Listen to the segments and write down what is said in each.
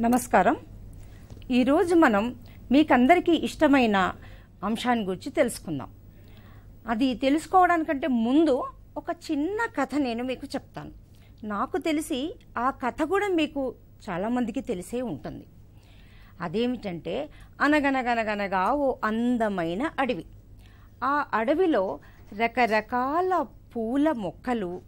నమస్కారం. ఈరోజు మనం మీకందరికీ ఇష్టమైన అంశాన్ని గురించి తెలుసుకుందాం. అది తెలుసుకోవడానికంటే ముందు ఒక చిన్న కథ నేను మీకు చెప్తాను. నాకు తెలిసి ఆ కథ కూడా మీకు చాలామందికి తెలిసే ఉంటుంది. అదేమిటంటే అనగనగనగనగా ఓ అందమైన అడవి. ఆ అడవిలో రకరకాల పూల మొక్కలు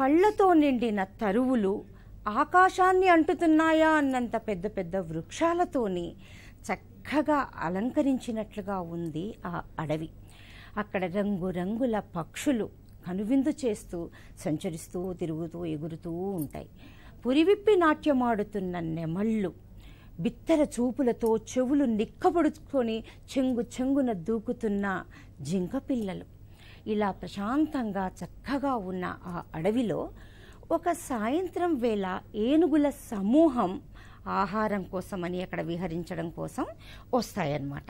పళ్ళతో నిండిన తరువులు ఆకాశాన్ని అంటుతున్నాయా అన్నంత పెద్ద పెద్ద వృక్షాలతోని చక్కగా అలంకరించినట్లుగా ఉంది ఆ అడవి. అక్కడ రంగురంగుల పక్షులు కనువిందు చేస్తూ సంచరిస్తూ తిరుగుతూ ఎగురుతూ ఉంటాయి. పురివిప్పి నాట్యమాడుతున్న నెమళ్ళు బిత్తర చూపులతో చెవులు నిక్కబడుచుకొని చెంగు చెంగున దూకుతున్న జింక పిల్లలు. ఇలా ప్రశాంతంగా చక్కగా ఉన్న ఆ అడవిలో ఒక సాయంత్రం వేళ ఏనుగుల సమూహం ఆహారం కోసమని అక్కడ విహరించడం కోసం వస్తాయన్నమాట.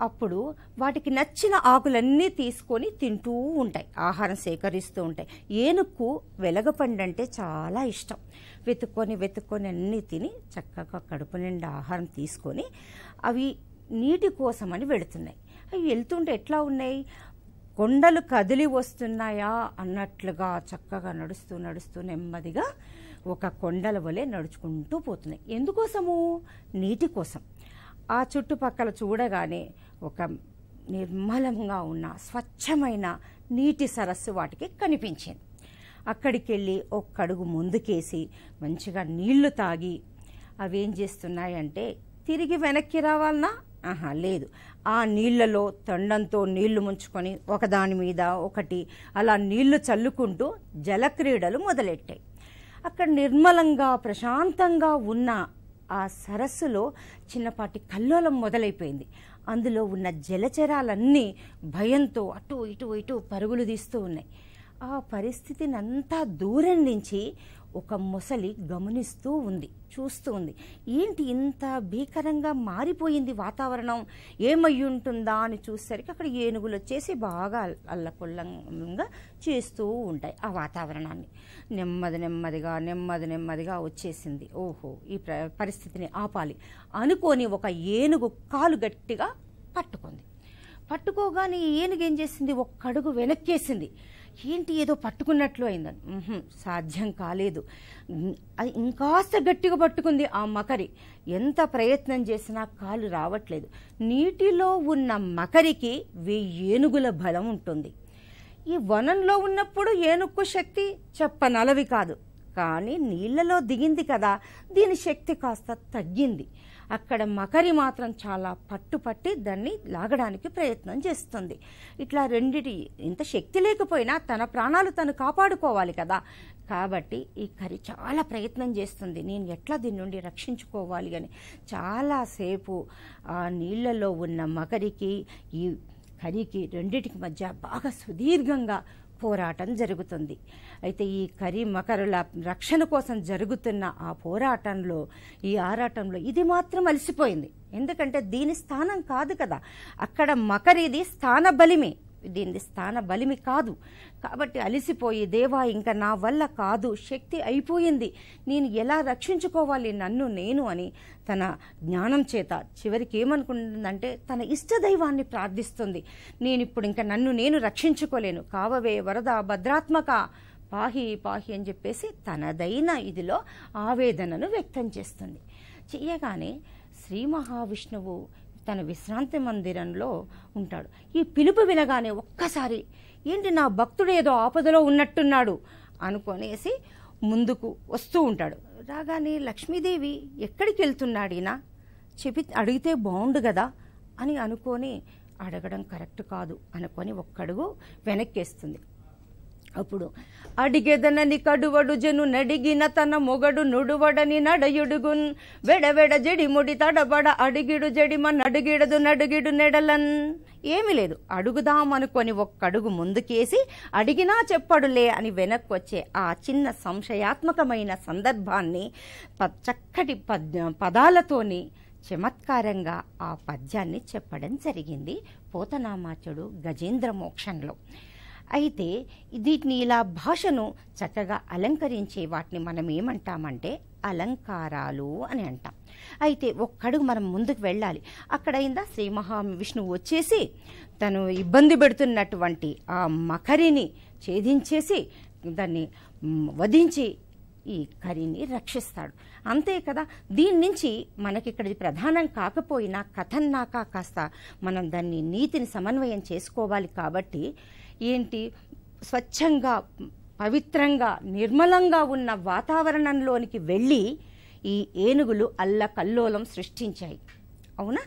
అప్పుడు వాటికి నచ్చిన ఆకులన్నీ తీసుకొని తింటూ ఉంటాయి ఆహారం సేకరిస్తూ ఉంటాయి. ఏనుక్కు వెలగపండు అంటే చాలా ఇష్టం. వెతుక్కొని వెతుక్కొని అన్నీ తిని చక్కగా కడుపు నిండా ఆహారం తీసుకొని అవి నీటి కోసమని వెళుతున్నాయి. అవి వెళ్తుంటే ఎట్లా ఉన్నాయి? కొండలు కదిలి వస్తున్నాయా అన్నట్లుగా చక్కగా నడుస్తూ నడుస్తూ నెమ్మదిగా ఒక కొండల వలె నడుచుకుంటూ పోతున్నాయి. ఎందుకోసము? నీటి కోసం. ఆ చుట్టుపక్కల చూడగానే ఒక నిర్మలంగా ఉన్న స్వచ్ఛమైన నీటి సరస్సు వాటికి కనిపించింది. అక్కడికి వెళ్ళి ఒక్కడుగు ముందుకేసి మంచిగా నీళ్ళు తాగి అవేం చేస్తున్నాయంటే తిరిగి వెనక్కి రావాలనా? ఆహా లేదు. ఆ నీళ్ళలో తొండంతో నీళ్ళు ముంచుకొని ఒకదాని మీద ఒకటి అలా నీళ్ళు చల్లుకుంటూ జలక్రీడలు మొదలెట్టాయి. అక్కడ నిర్మలంగా ప్రశాంతంగా ఉన్న ఆ సరస్సులో చిన్నపాటి కల్లోలం మొదలైపోయింది. అందులో ఉన్న జలచరాలన్నీ భయంతో అటు ఇటు ఇటు పరుగులు తీస్తూ ఉన్నాయి. ఆ పరిస్థితిని అంతా దూరం నుంచి ఒక మొసలి గమనిస్తూ ఉంది చూస్తూ ఉంది. ఏంటి ఇంత భీకరంగా మారిపోయింది వాతావరణం? ఏమయ్యి ఉంటుందా అని చూసేసరికి అక్కడ ఏనుగులు వచ్చేసి బాగా అల్లకొల్లంగా చేస్తూ ఉంటాయి ఆ వాతావరణాన్ని. నెమ్మది నెమ్మదిగా నెమ్మది నెమ్మదిగా వచ్చేసింది. ఓహో ఈ పరిస్థితిని ఆపాలి. అనుకొని ఒక ఏనుగు కాలు గట్టిగా పట్టుకుంది. పట్టుకోగానే ఏనుగు ఏం చేసింది? ఒక్కడుగు వెనక్కేసింది. ఏంటి ఏదో పట్టుకున్నట్లు అయిందని సాధ్యం కాలేదు. అది ఇంకాస్త గట్టిగా పట్టుకుంది ఆ మకరి. ఎంత ప్రయత్నం చేసినా కాలు రావట్లేదు. నీటిలో ఉన్న మకరికి వెయ్యి ఏనుగుల బలం ఉంటుంది. ఈ వనంలో ఉన్నప్పుడు ఏనుక్కు శక్తి చెప్పనలవి కాదు. కానీ నీళ్ళలో దిగింది కదా దీని శక్తి కాస్త తగ్గింది. అక్కడ మకరి మాత్రం చాలా పట్టుపట్టి దాన్ని లాగడానికి ప్రయత్నం చేస్తుంది. ఇట్లా రెండిటి ఇంత శక్తి లేకపోయినా తన ప్రాణాలు తను కాపాడుకోవాలి కదా. కాబట్టి ఈ కరి చాలా ప్రయత్నం చేస్తుంది. నేను ఎట్లా దీని నుండి రక్షించుకోవాలి అని. చాలాసేపు ఆ నీళ్ళలో ఉన్న మకరికి ఈ కరికి రెండిటికి మధ్య బాగా సుదీర్ఘంగా పోరాటం జరుగుతుంది. అయితే ఈ కరీ మకరుల రక్షణ కోసం జరుగుతున్న ఆ పోరాటంలో ఈ ఆరాటంలో ఇది మాత్రం అలసిపోయింది. ఎందుకంటే దీని స్థానం కాదు కదా. అక్కడ మకరిది స్థాన బలిమే. దీని స్థాన బలిమి కాదు. కాబట్టి అలిసిపోయి దేవా ఇంకా నా వల్ల కాదు శక్తి అయిపోయింది. నేను ఎలా రక్షించుకోవాలి నన్ను నేను? అని తన జ్ఞానం చేత చివరికి ఏమనుకుంటుందంటే తన ఇష్ట దైవాన్ని ప్రార్థిస్తుంది. నేను ఇప్పుడు ఇంకా నన్ను నేను రక్షించుకోలేను. కావవే వరద భద్రాత్మక పాహి పాహి అని చెప్పేసి తనదైన ఇదిలో ఆవేదనను వ్యక్తం చేస్తుంది. చెయ్యగానే శ్రీ మహావిష్ణువు తన విశ్రాంతి మందిరంలో ఉంటాడు. ఈ పిలుపు వినగానే ఒక్కసారి ఏంటి నా భక్తుడు ఏదో ఆపదలో ఉన్నట్టున్నాడు అనుకొనేసి ముందుకు వస్తూ ఉంటాడు. రాగానే లక్ష్మీదేవి ఎక్కడికి వెళ్తున్నాడినా చెప్పి అడిగితే బాగుండు కదా అని అనుకొని అడగడం కరెక్ట్ కాదు అనుకొని ఒక్కడుగు వెనక్కేస్తుంది. అప్పుడు అడిగెదనని కడువడు జను నడిగిన తన మొగడు నుడువడని నడయుడుగున్. వెడవెడ జడిముడి తడబడ అడిగిడు జడిమ నడుగిడదు నడుగిడు నెడలన్. ఏమీ లేదు అడుగుదామనుకొని ఒక్కడుగు ముందుకేసి అడిగినా చెప్పడులే అని వెనక్కి వచ్చే ఆ చిన్న సంశయాత్మకమైన సందర్భాన్ని చక్కటి పదాలతోని చమత్కారంగా ఆ పద్యాన్ని చెప్పడం జరిగింది. పోతనామాచుడు గజేంద్ర మోక్షంలో. అయితే దీటిని ఇలా భాషను చక్కగా అలంకరించే వాటిని మనం ఏమంటామంటే అలంకారాలు అని అంటాం. అయితే ఒక్కడుగు మనం ముందుకు వెళ్ళాలి. అక్కడైందా శ్రీ మహావిష్ణువు వచ్చేసి తను ఇబ్బంది పెడుతున్నటువంటి ఆ మకరిని ఛేదించేసి దాన్ని వధించి ఈ కరిని రక్షిస్తాడు. అంతే కదా? దీని నుంచి మనకి ఇక్కడ ప్రధానం కాకపోయినా కథన్నాక కాస్త మనం దాన్ని నీతిని సమన్వయం చేసుకోవాలి కాబట్టి ఏంటి? స్వచ్ఛంగా పవిత్రంగా నిర్మలంగా ఉన్న వాతావరణంలోనికి వెళ్ళి ఈ ఏనుగులు అల్లకల్లోలం సృష్టించాయి. అవునా?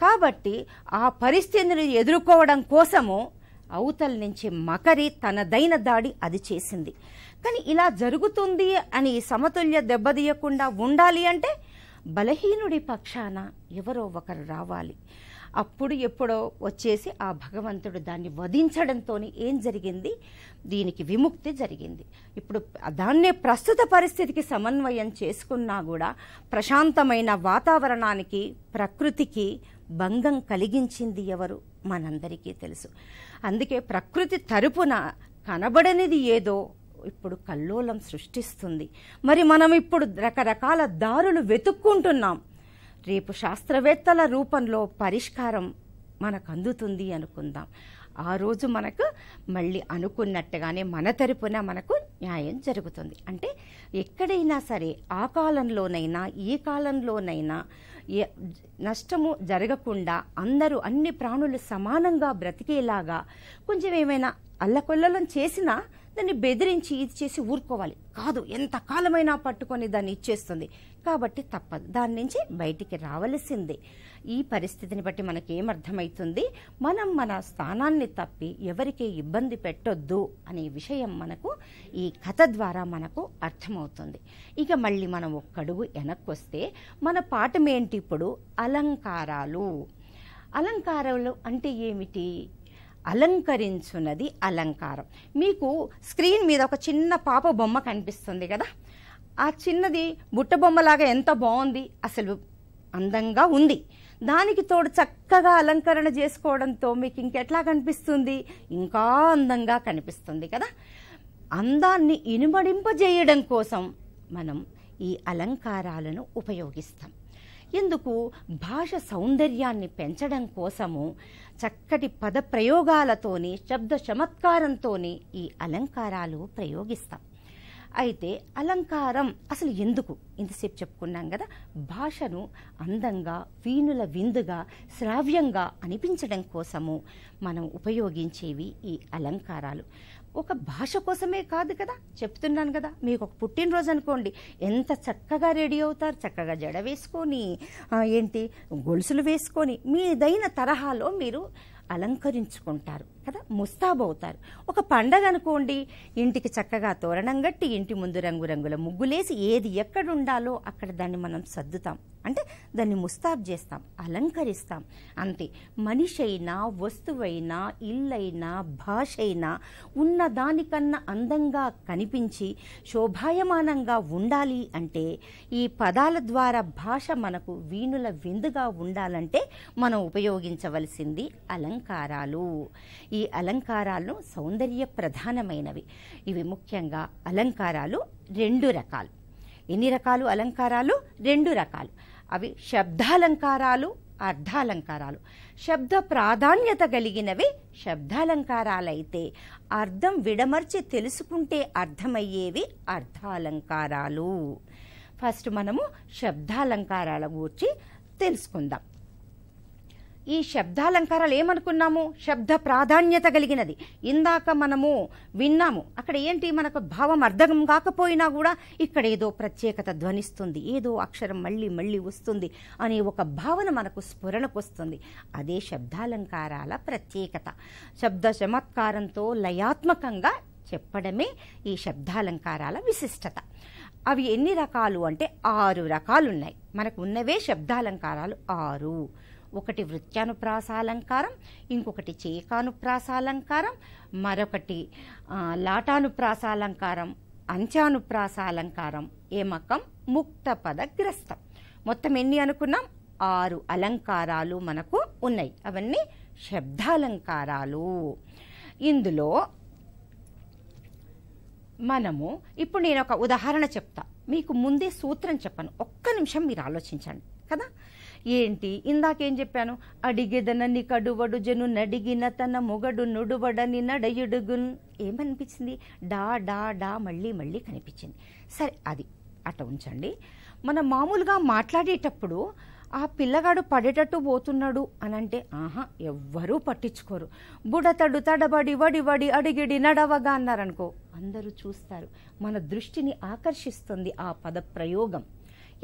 కాబట్టి ఆ పరిస్థితిని ఎదుర్కోవడం కోసము అవతల నుంచి మకరి తనదైన దాడి అది చేసింది. కానీ ఇలా జరుగుతుంది అని సమతుల్య దెబ్బతీయకుండా ఉండాలి అంటే బలహీనుడి పక్షాన ఎవరో ఒకరు రావాలి. అప్పుడు ఎప్పుడో వచ్చేసి ఆ భగవంతుడు దాన్ని వధించడంతో ఏం జరిగింది? దీనికి విముక్తి జరిగింది. ఇప్పుడు దాన్నే ప్రస్తుత పరిస్థితికి సమన్వయం చేసుకున్నా కూడా ప్రశాంతమైన వాతావరణానికి ప్రకృతికి భంగం కలిగించింది ఎవరు? మనందరికీ తెలుసు. అందుకే ప్రకృతి తరపున కనబడనిది ఏదో ఇప్పుడు కల్లోలం సృష్టిస్తుంది. మరి మనం ఇప్పుడు రకరకాల దారులు వెతుక్కుంటున్నాం. రేపు శాస్త్రవేత్తల రూపంలో పరిష్కారం మనకు అందుతుంది అనుకుందాం. ఆ రోజు మనకు మళ్ళీ అనుకున్నట్టుగానే మన తరపున మనకు న్యాయం జరుగుతుంది. అంటే ఎక్కడైనా సరే ఆ కాలంలోనైనా ఈ కాలంలోనైనా నష్టము జరగకుండా అందరూ అన్ని ప్రాణులు సమానంగా బ్రతికేలాగా కొంచెం ఏమైనా అల్లకొల్లలం చేసినా దాన్ని బెదిరించి ఇది చేసి ఊరుకోవాలి. కాదు ఎంత కాలమైనా పట్టుకొని దాన్ని ఇచ్చేస్తుంది. కాబట్టి తప్పదు. దాని నుంచి బయటికి రావలసిందే. ఈ పరిస్థితిని బట్టి మనకేమర్థమవుతుంది మనం మన స్థానాన్ని తప్పి ఎవరికి ఇబ్బంది పెట్టొద్దు అనే విషయం మనకు ఈ కథ ద్వారా మనకు అర్థమవుతుంది. ఇక మళ్ళీ మనం ఒక్కడుగు వెనక్కి వస్తే మన పాఠం ఏంటి ఇప్పుడు? అలంకారాలు. అలంకారాలు అంటే ఏమిటి? అలంకరించున్నది అలంకారం. మీకు స్క్రీన్ మీద ఒక చిన్న పాప బొమ్మ కనిపిస్తుంది కదా? ఆ చిన్నది బుట్ట బొమ్మలాగా ఎంత బాగుంది? అసలు అందంగా ఉంది. దానికి తోడు చక్కగా అలంకరణ చేసుకోవడంతో మీకు ఇంకెట్లా కనిపిస్తుంది? ఇంకా అందంగా కనిపిస్తుంది కదా? అందాన్ని ఇనుమడింపజేయడం కోసం మనం ఈ అలంకారాలను ఉపయోగిస్తాం. ఎందుకు? భాష సౌందర్యాన్ని పెంచడం కోసము చక్కటి పద ప్రయోగాలతోని శబ్ద చమత్కారంతోని ఈ అలంకారాలు ప్రయోగిస్తాం. అయితే అలంకారం అసలు ఎందుకు? ఇంతసేపు చెప్పుకున్నాం కదా భాషను అందంగా వీణుల విందుగా శ్రావ్యంగా అనిపించడం కోసము మనం ఉపయోగించేవి ఈ అలంకారాలు. ఒక భాష కోసమే కాదు కదా? చెప్తున్నాను కదా మీకు ఒక పుట్టినరోజు అనుకోండి. ఎంత చక్కగా రెడీ అవుతారు చక్కగా జడ వేసుకొని ఏంటి గొలుసులు వేసుకొని మీదైన తరహాలో మీరు అలంకరించుకుంటారు. కదా? ముస్తాబవుతారు ఒక పండగ అనుకోండి ఇంటికి చక్కగా తోరణం కట్టి ఇంటి ముందు రంగురంగుల ముగ్గులేసి ఏది ఎక్కడ ఉండాలో అక్కడ దాన్ని మనం సర్దుతాం. అంటే దాన్ని ముస్తాబ్ చేస్తాం అలంకరిస్తాం. అంతే. మనిషి అయినా వస్తువైనా ఇల్లైనా భాష అయినా ఉన్న దానికన్నా అందంగా కనిపించి శోభాయమానంగా ఉండాలి అంటే ఈ పదాల ద్వారా భాష మనకు వీణుల విందుగా ఉండాలంటే మనం ఉపయోగించవలసింది అలంకారాలు. ఈ ఈ అలంకారాలను సౌందర్య ప్రధానమైనవి ఇవి ముఖ్యంగా అలంకారాలు రెండు రకాలు. ఎన్ని రకాలు అలంకారాలు? రెండు రకాలు. అవి శబ్దాలంకారాలు అర్ధాలంకారాలు. శబ్ద ప్రాధాన్యత కలిగినవి శబ్దాలంకారాలైతే అర్థం విడమర్చి తెలుసుకుంటే అర్థమయ్యేవి అర్ధాలంకారాలు. ఫస్ట్ మనము శబ్దాలంకారాల గురించి తెలుసుకుందాం. ఈ శబ్దాలంకారాలు ఏమనుకున్నాము? శబ్ద ప్రాధాన్యత కలిగినది. ఇందాక మనము విన్నాము. అక్కడ ఏంటి? మనకు భావం అర్థం కాకపోయినా కూడా ఇక్కడ ఏదో ప్రత్యేకత ధ్వనిస్తుంది. ఏదో అక్షరం మళ్ళీ మళ్ళీ వస్తుంది అనే ఒక భావన మనకు స్ఫురణకు వస్తుంది. అదే శబ్దాలంకారాల ప్రత్యేకత. శబ్ద చమత్కారంతో లయాత్మకంగా చెప్పడమే ఈ శబ్దాలంకారాల విశిష్టత. అవి ఎన్ని రకాలు అంటే ఆరు రకాలు ఉన్నాయి మనకు ఉన్నవే శబ్దాలంకారాలు ఆరు. ఒకటి వృత్యానుప్రాసాలంకారం ఇంకొకటి చేకానుప్రాసాలంకారం మరొకటి లాటానుప్రాసాలంకారం అంచానుప్రాసాలంకారం ఏమకం ముక్త పదగ్రస్తం మొత్తం ఎన్ని అనుకున్నాం? ఆరు అలంకారాలు మనకు ఉన్నాయి. అవన్నీ శబ్దాలంకారాలు. ఇందులో మనము ఇప్పుడు నేను ఒక ఉదాహరణ చెప్తా. మీకు ముందే సూత్రం చెప్పను. ఒక్క నిమిషం మీరు ఆలోచించండి. కదా? ఏంటి? ఇందాకేం చెప్పాను? అడిగేదనని కడువడు జను నడిగిన తన మొగడు నుడువడని నడయుడుగున్. ఏమనిపించింది? డా డా డా మళ్ళీ మళ్ళీ కనిపించింది. సరే అది అట్ట ఉంచండి. మనం మామూలుగా మాట్లాడేటప్పుడు ఆ పిల్లగాడు పడేటట్టు పోతున్నాడు అనంటే ఆహా ఎవ్వరూ పట్టించుకోరు. బుడతడు తడబడి వడి వడి అడిగిడి నడవగా అన్నారనుకో అందరూ చూస్తారు. మన దృష్టిని ఆకర్షిస్తుంది ఆ పద ప్రయోగం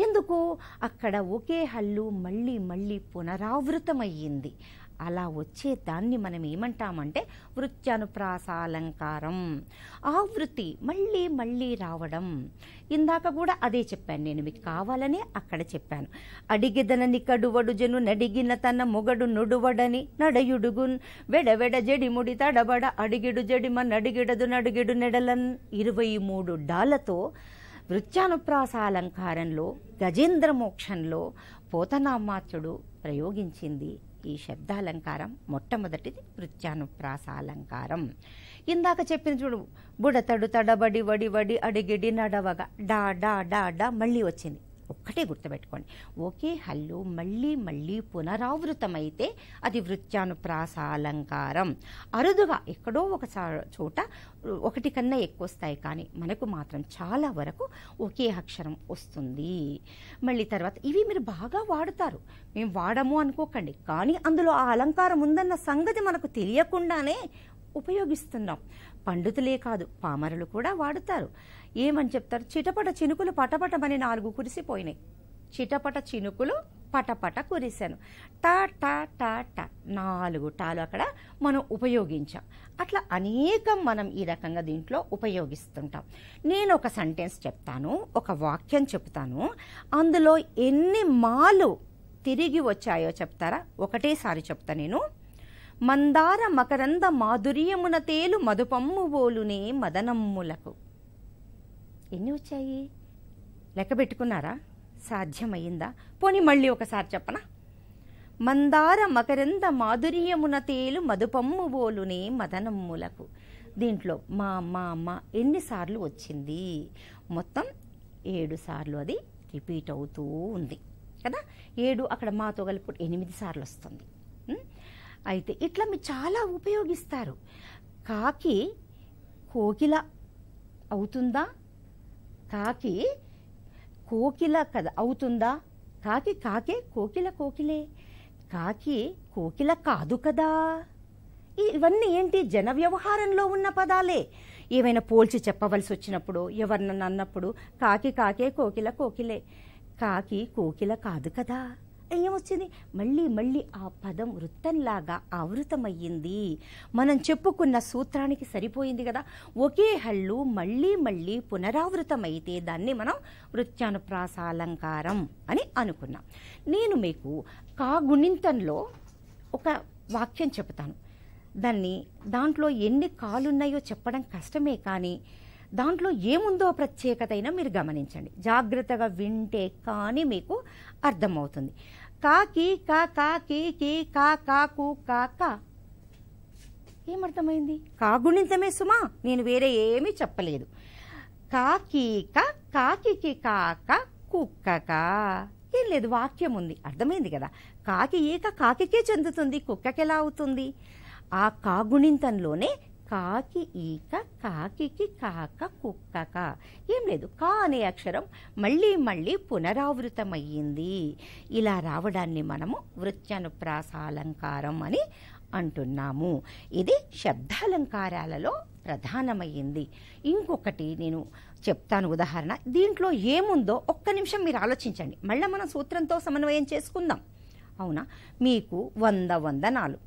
ఎందుకు? అక్కడ ఒకే హల్లు మళ్ళీ మళ్ళీ పునరావృతమయ్యింది. అలా వచ్చే దాన్ని మనం ఏమంటామంటే వృత్యానుప్రాసాలంకారం ఆవృత్తి మళ్ళీ మళ్ళీ రావడం. ఇందాక కూడా అదే చెప్పాను. నేను మీకు కావాలనే అక్కడ చెప్పాను. అడిగిదనని కడువడు జను నడిగిన తన మొగడు నుడువడని నడయుడుగున్ వెడవెడ జడిముడి తడబడ అడిగిడు జడిమ నడిగిడదు నడిగిడు నెడలన్. ఇరవై మూడు డాలతో వృత్యానుప్రాసాలంకారంలో గజేంద్ర మోక్షంలో పోతనామాత్యుడు ప్రయోగించింది ఈ శబ్దాలంకారం మొట్టమొదటిది నృత్యానుప్రాసాలంకారం ఇందాక చెప్పిన చూడు బుడతడు తడబడి వడి వడి అడిగిడి నడవగా డా డా డా డా మళ్ళీ వచ్చింది. ఒక్కటే గుర్తుపెట్టుకోండి. ఒకే హల్లు మళ్ళీ మళ్ళీ పునరావృతమైతే అది వృత్యానుప్రాసాలంకారం. అరుదుగా ఎక్కడో ఒక చోట ఒకటి కన్నా ఎక్కువ వస్తాయి కానీ మనకు మాత్రం చాలా వరకు ఒకే అక్షరం వస్తుంది. మళ్ళీ తర్వాత ఇవి మీరు బాగా వాడుతారు. మేము వాడము అనుకోకండి. కానీ అందులో ఆ అలంకారం ఉందన్న సంగతి మనకు తెలియకుండానే ఉపయోగిస్తున్నాం. పండితులే కాదు పామరులు కూడా వాడుతారు. ఏమని చెప్తారు? చిటపట చినుకులు పటపటమని నాలుగు కురిసిపోయినాయి. చిటపట చినుకులు పటపట కురిశాను. టా టా టా టా నాలుగు టాలు అక్కడ మనం ఉపయోగించాం. అట్లా అనేకం మనం ఈ రకంగా దీంట్లో ఉపయోగిస్తుంటాం. నేను ఒక సెంటెన్స్ చెప్తాను ఒక వాక్యం చెప్తాను. అందులో ఎన్ని మాలు తిరిగి వచ్చాయో చెప్తారా? ఒకటేసారి చెప్తా నేను. మందార మకరంద మాధుర్యమున తేలు మధుపమ్ము బోలునే మదనమ్ములకు. ఎన్ని వచ్చాయి లెక్క పెట్టుకున్నారా సాధ్యమయ్యిందా? పోనీ మళ్ళీ ఒకసారి చెప్పనా? మందార మకరంద మాధుర్యమున తేలు మధుపమ్ము బోలునే మదనమ్ములకు. దీంట్లో మా మా అమ్మ ఎన్నిసార్లు వచ్చింది? మొత్తం ఏడు సార్లు అది రిపీట్ అవుతూ ఉంది. కదా? ఏడు అక్కడ మాతో కలిపి ఎనిమిది సార్లు వస్తుంది. అయితే ఇట్లా మీరు చాలా ఉపయోగిస్తారు. కాకి కోకిల అవుతుందా? కాకి కోకిల కదా అవుతుందా? కాకి కాకే కోకిల కోకిలే. కాకి కోకిల కాదు కదా. ఇవన్నీ ఏంటి జన వ్యవహారంలో ఉన్న పదాలే? ఏమైనా పోల్చి చెప్పవలసి వచ్చినప్పుడు ఎవరినన్నా అన్నప్పుడు కాకి కాకే కోకిల కోకిలే. కాకి కోకిల కాదు కదా. ఏమొచ్చింది? మళ్ళీ మళ్ళీ ఆ పదం వృత్తంలాగా ఆవృతమయ్యింది. మనం చెప్పుకున్న సూత్రానికి సరిపోయింది కదా? ఒకే హళ్ళు మళ్ళీ మళ్ళీ పునరావృతమైతే దాన్ని మనం వృత్యానుప్రాసాలంకారం అని అనుకున్నాం. నేను మీకు కాగుణింతంలో ఒక వాక్యం చెబుతాను. దాన్ని దాంట్లో ఎన్ని కాలున్నాయో చెప్పడం కష్టమే కానీ దాంట్లో ఏముందో ప్రత్యేకత అయినా మీరు గమనించండి. జాగ్రత్తగా వింటే కానీ మీకు అర్థమవుతుంది. కాకి కా కా కి కా కాకు కా కా ఏమర్థమైంది? కాగుణింతమే సుమా. నేను వేరే ఏమీ చెప్పలేదు. కాకీక కాకి కాక కుక్కక ఏం లేదు వాక్యం ఉంది. అర్థమైంది కదా? కాకి ఈక కాకికే చెందుతుంది కుక్కకి ఎలా అవుతుంది? ఆ కాగుణింతంలోనే కాకి ఈక కాకికి కాక కుక్కక. ఏం లేదు కా అనే అక్షరం మళ్ళీ మళ్ళీ పునరావృతమయ్యింది. ఇలా రావడాన్ని మనము వృత్యానుప్రాసాలంకారం అని అంటున్నాము. ఇది శబ్దాలంకారాలలో ప్రధానమయ్యింది. ఇంకొకటి నేను చెప్తాను ఉదాహరణ. దీంట్లో ఏముందో ఒక్క నిమిషం మీరు ఆలోచించండి. మళ్ళీ మనం సూత్రంతో సమన్వయం చేసుకుందాం. అవునా? మీకు వంద వందనాలు.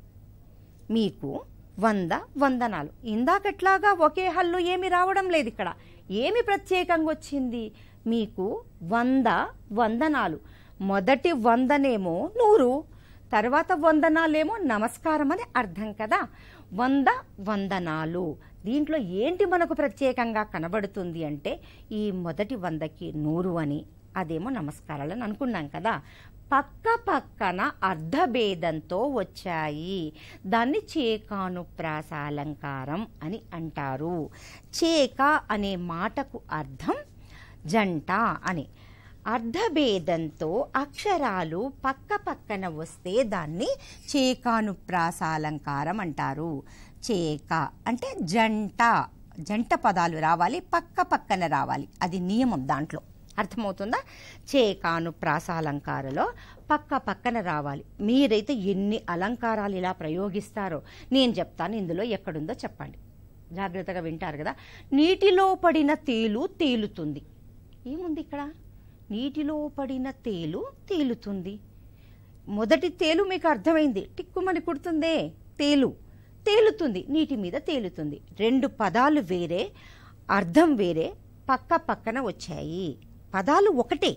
మీకు వంద వందనాలు. ఇందాకట్లాగా ఒకే హల్లు ఏమి రావడం లేదు ఇక్కడ. ఏమి ప్రత్యేకంగా వచ్చింది? మీకు వంద వందనాలు. మొదటి వందనేమో నూరు తర్వాత వందనాలేమో నమస్కారం అని అర్థం కదా? వంద వందనాలు. దీంట్లో ఏంటి మనకు ప్రత్యేకంగా కనబడుతుంది అంటే ఈ మొదటి వందకి నూరు అని అదేమో నమస్కారాలని అనుకున్నాం కదా. పక్క పక్కన అర్ధభేదంతో వచ్చాయి. దాన్ని చేకానుప్రాసాలంకారం అని అంటారు. చేక అనే మాటకు అర్థం జంట అని. అర్ధభేదంతో అక్షరాలు పక్క పక్కన వస్తే దాన్ని చేకానుప్రాసాలంకారం అంటారు. చేక అంటే జంట. జంట పదాలు రావాలి పక్క పక్కన రావాలి. అది నియమం దాంట్లో. అర్థమవుతుందా? చేకాను ప్రాసాలంకారలో పక్క పక్కన రావాలి. మీరైతే ఎన్ని అలంకారాలు ఇలా ప్రయోగిస్తారో నేను చెప్తాను ఇందులో ఎక్కడుందో చెప్పండి. జాగ్రత్తగా వింటారు కదా? నీటిలో పడిన తేలు తేలుతుంది. ఏముంది ఇక్కడ? నీటిలో పడిన తేలు తేలుతుంది. మొదటి తేలు మీకు అర్థమైంది. టిక్కుమని కుడుతుందే. తేలు. తేలుతుంది. నీటి మీద తేలుతుంది. రెండు పదాలు వేరే అర్థం వేరే పక్క పక్కన వచ్చాయి. పదాలు ఒకటే.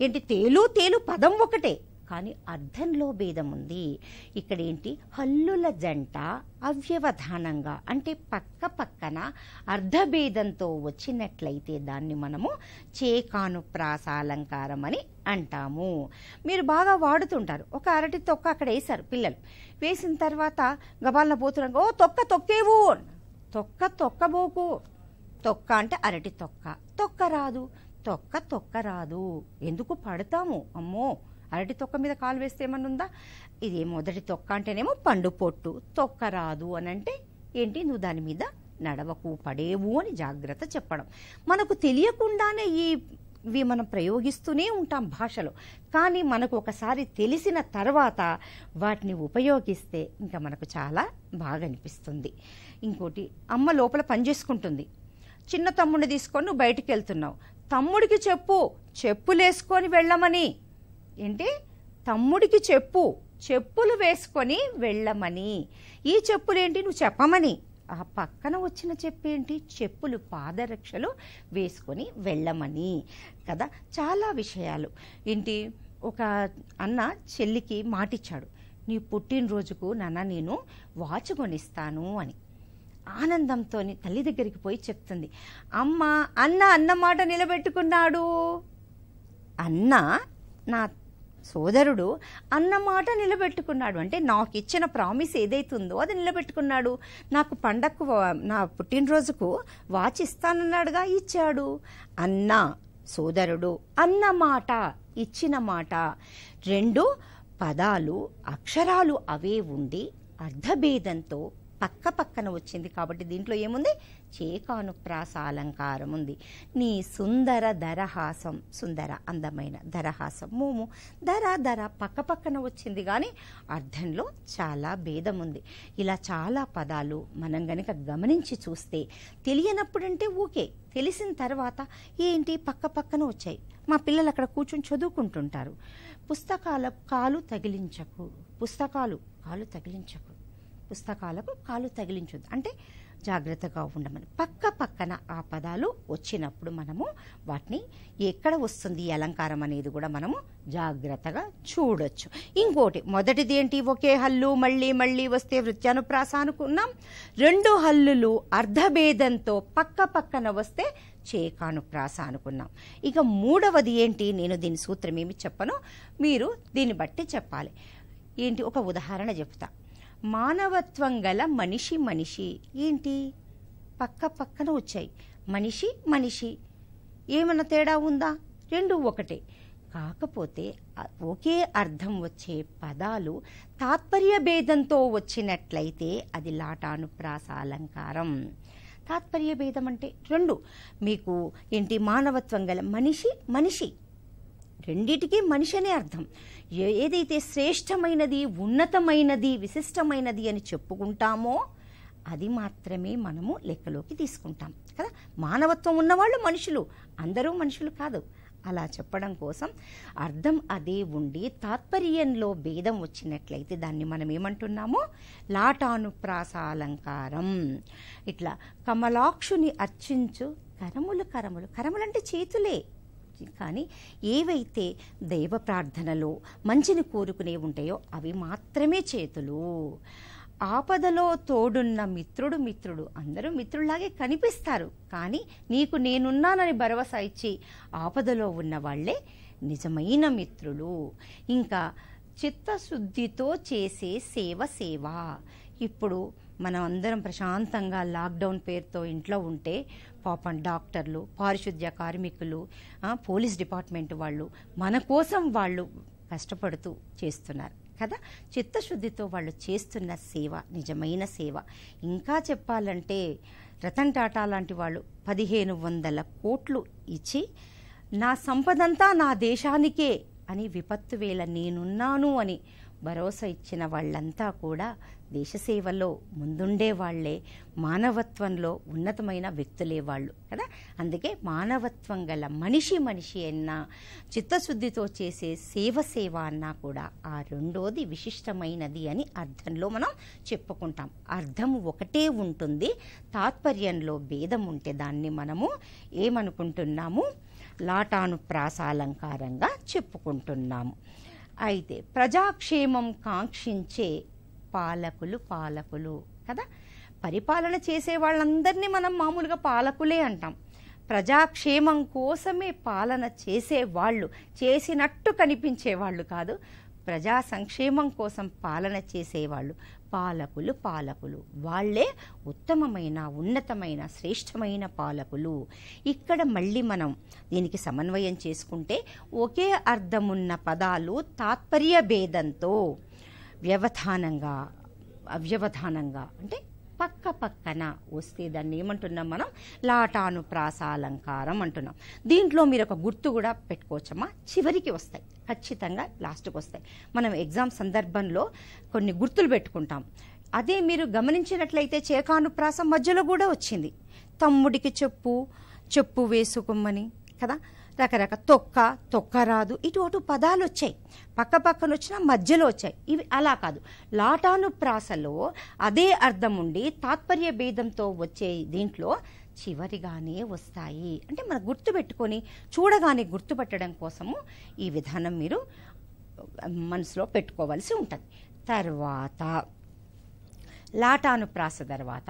ఏంటి? తేలు తేలు పదం ఒకటే. కానీ అర్థంలో భేదం ఉంది. ఇక్కడ ఏంటి? హల్లుల జంట అవ్యవధానంగా అంటే పక్క పక్కన అర్ధభేదంతో వచ్చినట్లయితే దాన్ని మనము చేకాను ప్రాసాలంకారం అని అంటాము. మీరు బాగా వాడుతుంటారు. ఒక అరటి తొక్క అక్కడ వేశారు పిల్లలు. వేసిన తర్వాత గబాలన పోతున్నాక ఓ తొక్క తొక్కేవు. తొక్క తొక్కబోకు. తొక్క అంటే అరటి తొక్క. తొక్క రాదు. తొక్క తొక్క రాదు. ఎందుకు పడతాము? అమ్మో! అరటి తొక్క మీద కాలు వేస్తే ఏమన్నా ఉందా? ఇది మొదటి తొక్క అంటేనేమో పండు పొట్టు. తొక్క రాదు అని అంటే ఏంటి? నువ్వు దాని మీద నడవకు పడేవు అని జాగ్రత్త చెప్పడం. మనకు తెలియకుండానే ఈ ఇవి మనం ప్రయోగిస్తూనే ఉంటాం భాషలో. కానీ మనకు ఒకసారి తెలిసిన తర్వాత వాటిని ఉపయోగిస్తే ఇంకా మనకు చాలా బాగా అనిపిస్తుంది. ఇంకోటి అమ్మ లోపల పనిచేసుకుంటుంది చిన్న తమ్ముడిని తీసుకొని నువ్వు బయటికి వెళ్తున్నావు. తమ్ముడికి చెప్పు చెప్పులేసుకొని వెళ్ళమని. ఏంటి? తమ్ముడికి చెప్పు చెప్పులు వేసుకొని వెళ్ళమని. ఈ చెప్పులేంటి? నువ్వు చెప్పమని. ఆ పక్కన వచ్చిన చెప్పేంటి? చెప్పులు పాదరక్షలు వేసుకొని వెళ్ళమని. కదా? చాలా విషయాలు. ఏంటి? ఒక అన్న చెల్లికి మాటిచ్చాడు. నీ పుట్టినరోజుకు నాన్న నేను వాచ్ కొనిస్తాను అని. ఆనందంతో తల్లి దగ్గరికి పోయి చెప్తుంది అమ్మ అన్న అన్నమాట నిలబెట్టుకున్నాడు. అన్న నా సోదరుడు అన్నమాట నిలబెట్టుకున్నాడు. అంటే నాకు ఇచ్చిన ప్రామిస్ ఏదైతుందో అది నిలబెట్టుకున్నాడు. నాకు పండక్కు నా పుట్టినరోజుకు వాచ్ ఇస్తానన్నాడుగా ఇచ్చాడు. అన్న సోదరుడు అన్న మాట ఇచ్చిన మాట. రెండు పదాలు అక్షరాలు అవే ఉండి అర్ధభేదంతో పక్క పక్కన వచ్చింది. కాబట్టి దీంట్లో ఏముంది? చేకాను ప్రాసాలంకారం ఉంది. నీ సుందర దరహాసం సుందర అందమైన దరహాసం మోము ధర ధర పక్క పక్కన వచ్చింది కానీ అర్థంలో చాలా భేదం ఉంది. ఇలా చాలా పదాలు మనం గనక గమనించి చూస్తే తెలియనప్పుడంటే ఓకే తెలిసిన తర్వాత ఏంటి? పక్క పక్కన వచ్చాయి. మా పిల్లలు అక్కడ కూర్చొని చదువుకుంటుంటారు. పుస్తకాల కాలు తగిలించకు. పుస్తకాలు కాలు తగిలించకు. పుస్తకాలకు కాలు తగిలించొద్దు. అంటే జాగ్రత్తగా ఉండమని. పక్క పక్కన ఆ పదాలు వచ్చినప్పుడు మనము వాటిని ఎక్కడ వస్తుంది అలంకారం అనేది కూడా మనము జాగ్రత్తగా చూడొచ్చు. ఇంకోటి మొదటిది ఏంటి ఒకే హల్లు మళ్ళీ మళ్ళీ వస్తే వృత్యానుప్రాస అనుకున్నాం రెండు హల్లులు అర్ధభేదంతో పక్క పక్కన వస్తే చేకానుప్రాస అనుకున్నాం ఇక మూడవది ఏంటి? నేను దీని సూత్రం ఏమి చెప్పను. మీరు దీన్ని బట్టి చెప్పాలి. ఏంటి? ఒక ఉదాహరణ చెప్తా. మానవత్వం గల మనిషి మనిషి. ఏంటి? పక్క పక్కన వచ్చాయి. మనిషి మనిషి. ఏమన్నా తేడా ఉందా? రెండు ఒకటే. కాకపోతే ఒకే అర్థం వచ్చే పదాలు తాత్పర్య భేదంతో వచ్చినట్లయితే అది లాటానుప్రాస అలంకారం. తాత్పర్య భేదం అంటే రెండు. మీకు ఏంటి? మానవత్వం గల మనిషి మనిషి. రెండిటికీ మనిషి అనే అర్థం ఏదైతే శ్రేష్టమైనది ఉన్నతమైనది విశిష్టమైనది అని చెప్పుకుంటామో అది మాత్రమే మనము లెక్కలోకి తీసుకుంటాం. కదా? మానవత్వం ఉన్నవాళ్ళు మనుషులు అందరూ మనుషులు కాదు. అలా చెప్పడం కోసం అర్థం అదే ఉండి తాత్పర్యంలో భేదం వచ్చినట్లయితే దాన్ని మనం ఏమంటున్నాము? లాటానుప్రాసాలంకారం ఇట్లా కమలాక్షుని అర్చించు కరములు కరములు. కరములు అంటే చేతులే. కానీ ఏవైతే దైవ ప్రార్థనలో మంచిని కోరుకునే ఉంటాయో అవి మాత్రమే చేతులు. ఆపదలో తోడున్న మిత్రుడు మిత్రుడు అందరూ మిత్రుల్లాగే కనిపిస్తారు. కానీ నీకు నేనున్నానని భరోసా ఇచ్చి ఆపదలో ఉన్న వాళ్ళే నిజమైన మిత్రులు. ఇంకా చిత్తశుద్ధితో చేసే సేవ సేవ. ఇప్పుడు మనం అందరం ప్రశాంతంగా లాక్డౌన్ పేరుతో ఇంట్లో ఉంటే పాపం డాక్టర్లు పారిశుద్ధ్య కార్మికులు పోలీస్ డిపార్ట్మెంట్ వాళ్ళు మన కోసం వాళ్ళు కష్టపడుతూ చేస్తున్నారు కదా? చిత్తశుద్ధితో వాళ్ళు చేస్తున్న సేవ నిజమైన సేవ. ఇంకా చెప్పాలంటే రతన్ టాటా లాంటి వాళ్ళు పదిహేను వందల కోట్లు ఇచ్చి నా సంపదంతా నా దేశానికే అని విపత్తు వేళ నేనున్నాను అని భరోసా ఇచ్చిన వాళ్ళంతా కూడా దేశ సేవలో ముందుండే వాళ్ళే మానవత్వంలో ఉన్నతమైన వ్యక్తులే వాళ్ళు కదా? అందుకే మానవత్వం గల మనిషి మనిషి అన్నా చిత్తశుద్ధితో చేసే సేవ సేవ అన్నా కూడా ఆ రెండోది విశిష్టమైనది అని అర్థంలో మనం చెప్పుకుంటాం. అర్థం ఒకటే ఉంటుంది తాత్పర్యంలో భేదం ఉంటే దాన్ని మనము ఏమనుకుంటున్నాము? లాటాను ప్రాసాలంకారంగా చెప్పుకుంటున్నాము. అయితే ప్రజాక్షేమం కాంక్షించే పాలకులు పాలకులు కదా? పరిపాలన చేసే వాళ్ళందరినీ మనం మామూలుగా పాలకులే అంటాం. ప్రజాక్షేమం కోసమే పాలన చేసే వాళ్ళు చేసినట్టు కనిపించే వాళ్ళు కాదు. ప్రజా సంక్షేమం కోసం పాలన చేసేవాళ్ళు పాలకులు పాలకులు. వాళ్ళే ఉత్తమమైన ఉన్నతమైన శ్రేష్టమైన పాలకులు. ఇక్కడ మళ్ళీ మనం దీనికి సమన్వయం చేసుకుంటే ఒకే అర్థమున్న పదాలు తాత్పర్య భేదంతో వ్యవధానంగా అవ్యవధానంగా అంటే పక్క పక్కన వస్తే దాన్ని ఏమంటున్నాం మనం? లాటాను ప్రాసాలంకారం అంటున్నాం. దీంట్లో మీరు ఒక గుర్తు కూడా పెట్టుకోవచ్చమ్మా. చివరికి వస్తాయి. ఖచ్చితంగా లాస్ట్కి వస్తాయి. మనం ఎగ్జామ్ సందర్భంలో కొన్ని గుర్తులు పెట్టుకుంటాం. అదే మీరు గమనించినట్లయితే చేకానుప్రాసం మధ్యలో కూడా వచ్చింది. తమ్ముడికి చెప్పు చెప్పు వేసుకోమని కదా? రకరకాల తొక్క తొక్క రాదు ఇటు అటు పదాలు వచ్చాయి పక్క పక్కన వచ్చిన మధ్యలో వచ్చాయి. ఇవి అలా కాదు. లాటాను ప్రాసలో అదే అర్థం ఉండి తాత్పర్య భేదంతో వచ్చే దీంట్లో చివరిగానే వస్తాయి. అంటే మనం గుర్తుపెట్టుకొని చూడగానే గుర్తుపట్టడం కోసము ఈ విధానం మీరు మనసులో పెట్టుకోవాల్సి ఉంటుంది. తర్వాత లాటాను ప్రాస తర్వాత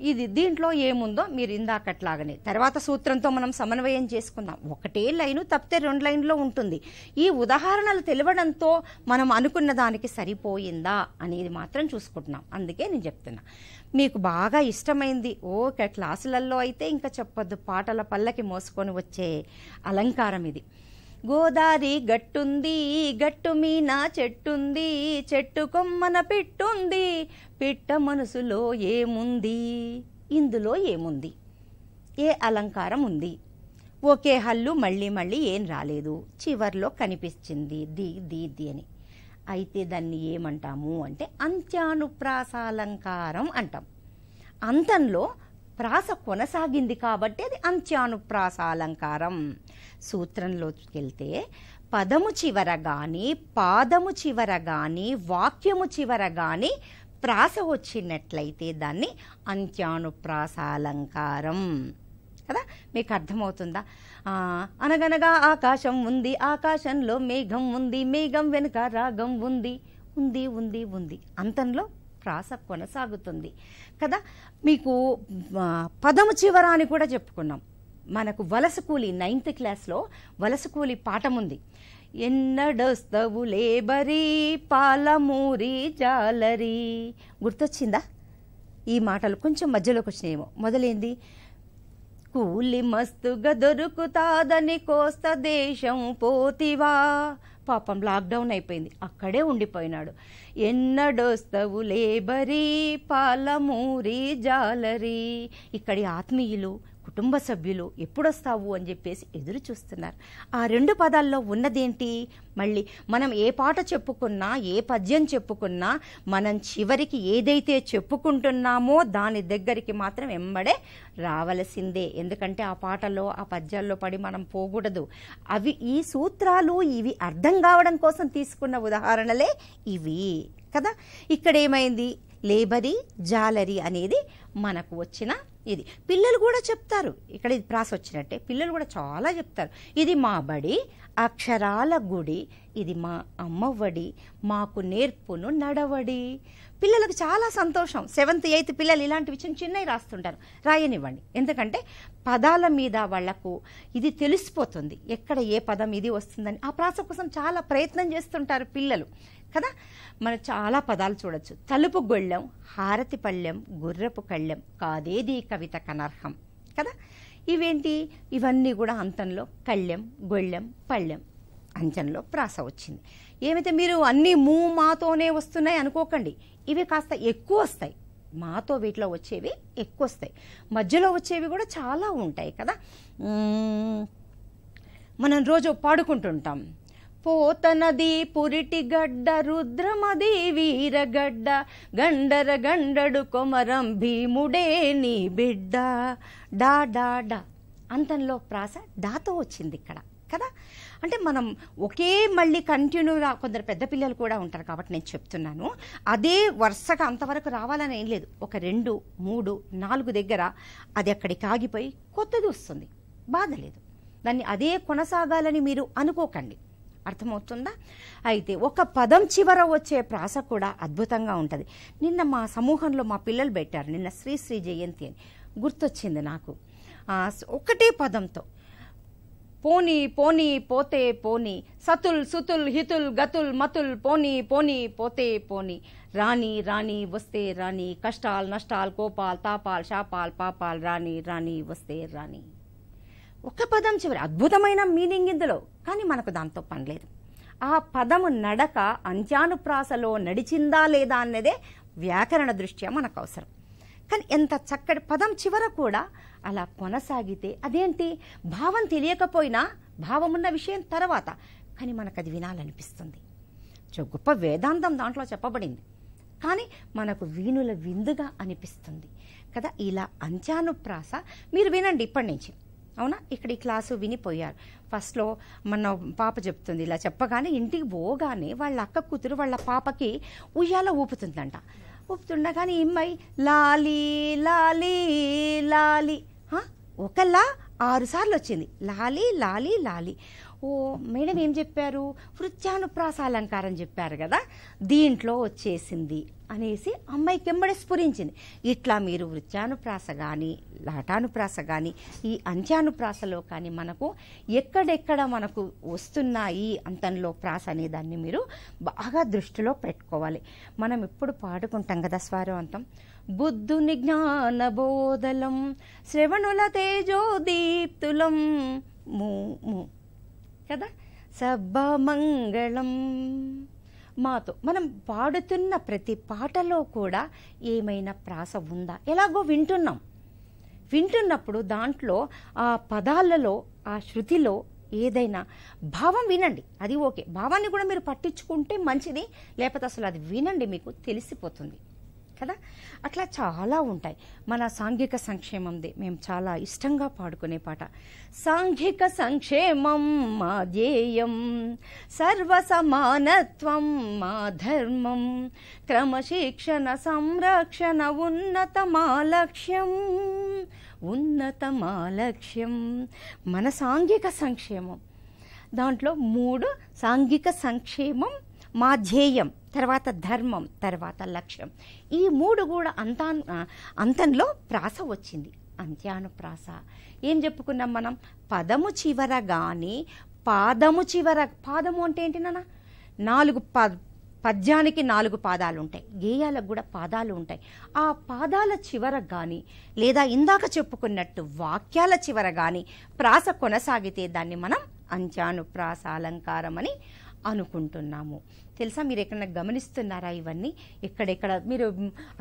ఇది దీంట్లో ఏముందో మీరు ఇందాకట్లాగనే. తర్వాత సూత్రంతో మనం సమన్వయం చేసుకుందాం. ఒకటే లైను తప్పితే రెండు లైన్లో ఉంటుంది. ఈ ఉదాహరణలు తెలియడంతో మనం అనుకున్న దానికి సరిపోయిందా అనేది మాత్రం చూసుకుంటున్నాం. అందుకే నేను చెప్తున్నా. మీకు బాగా ఇష్టమైంది. ఓకే క్లాసులలో అయితే ఇంకా చెప్పొద్దు. పాటల పల్లకి మోసుకొని వచ్చే అలంకారం ఇది. గోదారి గట్టుంది గట్టు మీన చెట్టుంది చెట్టు కొమ్మన పిట్టుంది పిట్ట మనసులో ఏముంది? ఇందులో ఏముంది? ఏ అలంకారం ఉంది? ఒకే హల్లు మళ్ళీ మళ్ళీ ఏం రాలేదు. చివర్లో కనిపించింది ది ది ది అని. అయితే దాన్ని ఏమంటాము అంటే అంత్యానుప్రాసాలంకారం అంటాం. అంతంలో ప్రాస కొనసాగింది కాబట్టి అది అంత్యానుప్రాసాలంకారం సూత్రంలోకి వెళ్తే పదము చివర గాని పాదము చివర గాని వాక్యము చివర గాని ప్రాస వచ్చినట్లయితే దాన్ని అంత్యానుప్రాసాలంకారం. కదా? మీకు అర్థమవుతుందా? అనగనగా ఆకాశం ఉంది ఆకాశంలో మేఘం ఉంది మేఘం వెనుక రాగం ఉంది ఉంది ఉంది ఉంది. అంతంలో ప్రాస కొనసాగుతుంది. కదా? మీకు పదము చివర అని కూడా చెప్పుకున్నాం. మనకు వలస కూలి నైన్త్ క్లాస్లో వలస కూలి పాఠం ఉంది. ఎన్నడొస్తవు లేబరీ పాలమూరి జాలరీ. గుర్తొచ్చిందా? ఈ మాటలు కొంచెం మధ్యలోకి వచ్చినాయేమో. మొదలైంది? కూలి మస్తుగా దొరుకుతాదని కోస్త దేశం పోతివా. పాపం లాక్డౌన్ అయిపోయింది. అక్కడే ఉండిపోయినాడు. ఎన్నడొస్తవు లేబరీ పాలమూరి జాలరీ. ఇక్కడి ఆత్మీయులు కుటుంబ సభ్యులు ఎప్పుడొస్తావు అని చెప్పేసి ఎదురు చూస్తున్నారు. ఆ రెండు పదాల్లో ఉన్నదేంటి? మళ్ళీ మనం ఏ పాట చెప్పుకున్నా ఏ పద్యం చెప్పుకున్నా మనం చివరికి ఏదైతే చెప్పుకుంటున్నామో దాని దగ్గరికి మాత్రం వెంబడే రావలసిందే. ఎందుకంటే ఆ పాటలో ఆ పద్యాల్లో పడి మనం పోకూడదు. అవి ఈ సూత్రాలు ఇవి అర్థం కావడం కోసం తీసుకున్న ఉదాహరణలే ఇవి. కదా? ఇక్కడ ఏమైంది లేబరీ జాలరీ అనేది మనకు వచ్చిన ఇది. పిల్లలు కూడా చెప్తారు. ఇక్కడ ఇది ప్రాస వచ్చినట్టే. పిల్లలు కూడా చాలా చెప్తారు. ఇది మా బడి అక్షరాల గుడి. ఇది మా అమ్మఒడి మాకు నేర్పును నడవడి. పిల్లలకు చాలా సంతోషం. సెవెంత్ ఎయిత్ పిల్లలు ఇలాంటివి చిన్న చిన్నవి రాస్తుంటారు. రాయనివ్వండి. ఎందుకంటే పదాల మీద వాళ్ళకు ఇది తెలిసిపోతుంది. ఎక్కడ ఏ పదం ఇది వస్తుందని. ఆ ప్రాస కోసం చాలా ప్రయత్నం చేస్తుంటారు పిల్లలు. కదా? మనం చాలా పదాలు చూడొచ్చు. తలుపు గొళ్ళెం హారతి పళ్ళెం గుర్రపు కళ్ళెం కాదేది కవిత కనర్హం. కదా? ఇవేంటి? ఇవన్నీ కూడా అంతంలో కళ్ళెం గొళ్ళెం పళ్ళెం అంచనలో ప్రాస వచ్చింది. ఏమైతే మీరు అన్నీ మూ మాతోనే వస్తున్నాయి అనుకోకండి. ఇవి కాస్త ఎక్కువ వస్తాయి. మాతో వీటిలో వచ్చేవి ఎక్కువ వస్తాయి మధ్యలో వచ్చేవి కూడా చాలా ఉంటాయి కదా. మనం రోజు పాడుకుంటుంటాం. పోతనది పురిటి గడ్డ రుద్రమది వీరగడ్డ గండర గండడు కొమరం భీముడే నీ బిడ్డ. డా డా డా. అంతంలో ప్రాస డాతో వచ్చింది ఇక్కడ కదా. అంటే మనం ఒకే మళ్ళీ కంటిన్యూగా కొందరు పెద్ద పిల్లలు కూడా ఉంటారు కాబట్టి నేను చెప్తున్నాను. అదే వరుసగా అంతవరకు రావాలని ఏం లేదు. ఒక రెండు మూడు నాలుగు దగ్గర అది అక్కడికి ఆగిపోయి కొత్తది వస్తుంది. బాధ లేదు. దాన్ని అదే కొనసాగాలని మీరు అనుకోకండి. అర్థమవుతుందా? అయితే ఒక పదం చివర వచ్చే ప్రాస కూడా అద్భుతంగా ఉంటుంది. నిన్న మా సమూహంలో మా పిల్లలు పెట్టారు. నిన్న శ్రీ శ్రీ జయంతి అని. గుర్తొచ్చింది నాకు. ఒకటే పదంతో. పోనీ పోనీ పోతే పోనీ. సతుల్ సుతుల్ హితుల్ గతుల్ మతుల్ పోనీ పోనీ పోతే పోనీ. రాణి రాణి వస్తే రాణి. కష్టాలు నష్టాలు కోపాల్ తాపాల్ శాపాల్ పాపాల్ రాణి రాణి వస్తే రాణి. ఒక పదం చివరి అద్భుతమైన మీనింగ్ ఇందులో కానీ మనకు దాంతో పనిలేదు ఆ పదము నడక అంత్యానుప్రాసలో నడిచిందా లేదా అన్నదే వ్యాకరణ దృష్ట్యా మనకు అవసరం. కానీ ఎంత చక్కటి పదం చివర కూడా అలా కొనసాగితే అదేంటి? భావం తెలియకపోయినా భావమున్న విషయం తర్వాత. కానీ మనకు అది వినాలనిపిస్తుంది. చో- గొప్ప వేదాంతం దాంట్లో చెప్పబడింది. కానీ మనకు వీణుల విందుగా అనిపిస్తుంది. కదా ఇలా అంచానుప్రాస మీరు వినండి ఇప్పటి నుంచి. అవునా? ఇక్కడ ఈ క్లాసు వినిపోయారు. ఫస్ట్లో మన పాప చెప్తుంది ఇలా చెప్పగానే ఇంటికి పోగానే వాళ్ళ అక్క కూతురు వాళ్ళ పాపకి ఉయ్యాల ఊపుతుందంట. ఊపుతుండగానే ఇమ్మాయి లాలి లాలి లాలి. హ? ఆరు సార్లు వచ్చింది. లాలి లాలి లాలి. ఓ మేడం ఏం చెప్పారు? వృత్యానుప్రాస అలంకారం చెప్పారు కదా దీంట్లో వచ్చేసింది అనేసి అమ్మాయికి కెంబడి స్ఫురించింది. ఇట్లా మీరు వృత్యానుప్రాస కానీ లాటానుప్రాస కానీ ఈ అంత్యానుప్రాసలో కానీ మనకు ఎక్కడెక్కడ మనకు వస్తున్నాయి అంతంలో ప్రాస అనే దాన్ని మీరు బాగా దృష్టిలో పెట్టుకోవాలి. మనం ఎప్పుడు పాడుకుంటాం కదా స్వారవంతం? బుద్ధుని జ్ఞానబోధలం శ్రవణుల తేజోదీప్తులం మూ మూ. కదా? సభమంగళం మాతో మనం పాడుతున్న ప్రతి పాటలో కూడా ఏమైనా ప్రాస ఉందా? ఎలాగో వింటున్నాం. వింటున్నప్పుడు దాంట్లో ఆ పదాలలో ఆ శృతిలో ఏదైనా భావం వినండి. అది ఓకే. భావాన్ని కూడా మీరు పట్టించుకుంటే మంచిది. లేకపోతే అసలు అది వినండి మీకు తెలిసిపోతుంది. కదా? అట్లా చాలా ఉంటాయి. మన సాంఘిక సంక్షేమంది. మేము చాలా ఇష్టంగా పాడుకునే పాట. సాంఘిక సంక్షేమం మా ధ్యేయం సర్వ సమానత్వం మా ధర్మం క్రమశిక్షణ సంరక్షణ ఉన్నత మా లక్ష్యం ఉన్నత మా లక్ష్యం. మన సాంఘిక సంక్షేమం. దాంట్లో మూడు సాంఘిక సంక్షేమం మా ధ్యేయం తర్వాత ధర్మం తర్వాత లక్ష్యం. ఈ మూడు కూడా అంతా అంతంలో ప్రాస వచ్చింది. అంత్యానుప్రాస. ఏం చెప్పుకున్నాం మనం? పదము చివర కానీ పాదము చివర పాదము అంటే ఏంటి నాన్న? నాలుగు ప పద్యానికి నాలుగు పాదాలు ఉంటాయి గేయాలకు కూడా పాదాలు ఉంటాయి. ఆ పాదాల చివర కానీ లేదా ఇందాక చెప్పుకున్నట్టు వాక్యాల చివర కానీ ప్రాస కొనసాగితే దాన్ని మనం అంత్యానుప్రాస అలంకారం అని అనుకుంటున్నాము. తెలుసా మీరు ఎక్కడన్నా గమనిస్తున్నారా ఇవన్నీ? ఎక్కడెక్కడ? మీరు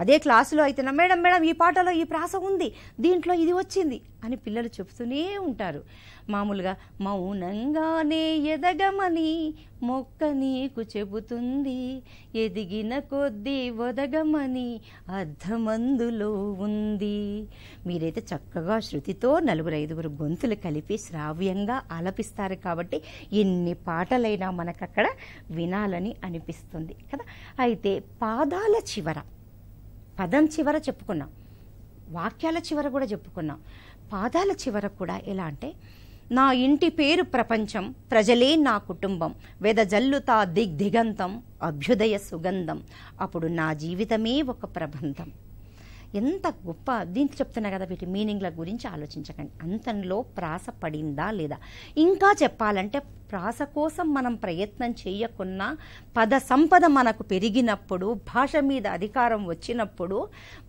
అదే క్లాసులో అయితేనా మేడం మేడం ఈ పాటలో ఈ ప్రాస ఉంది దీంట్లో ఇది వచ్చింది అని పిల్లలు చెప్తూనే ఉంటారు. మామూలుగా మౌనంగానే ఎదగమని మొక్క నీకు చెబుతుంది. ఎదిగిన కొద్దీ ఒదగమని అర్థమందులో ఉంది. మీరైతే చక్కగా శృతితో నలుగురు ఐదుగురు గొంతులు కలిపి శ్రావ్యంగా ఆలపిస్తారు కాబట్టి ఎన్ని పాటలైనా మనకక్కడ వినాలని అనిపిస్తుంది కదా. అయితే పాదాల చివర పదం చివర చెప్పుకున్నాం. వాక్యాల చివర కూడా చెప్పుకున్నాం. పాదాల చివర కూడా ఎలా అంటే నా ఇంటి పేరు ప్రపంచం ప్రజలే నా కుటుంబం. వెదజల్లుతా దిగ్దిగంతం అభ్యుదయ సుగంధం. అప్పుడు నా జీవితమే ఒక ప్రబంధం. ఎంత గొప్ప దీంట్లో చెప్తున్నా కదా వీటి మీనింగ్ల గురించి ఆలోచించకండి. అంతంలో ప్రాస పడిందా లేదా? ఇంకా చెప్పాలంటే ప్రాస కోసం మనం ప్రయత్నం చేయకున్నా పద సంపద మనకు పెరిగినప్పుడు భాష మీద అధికారం వచ్చినప్పుడు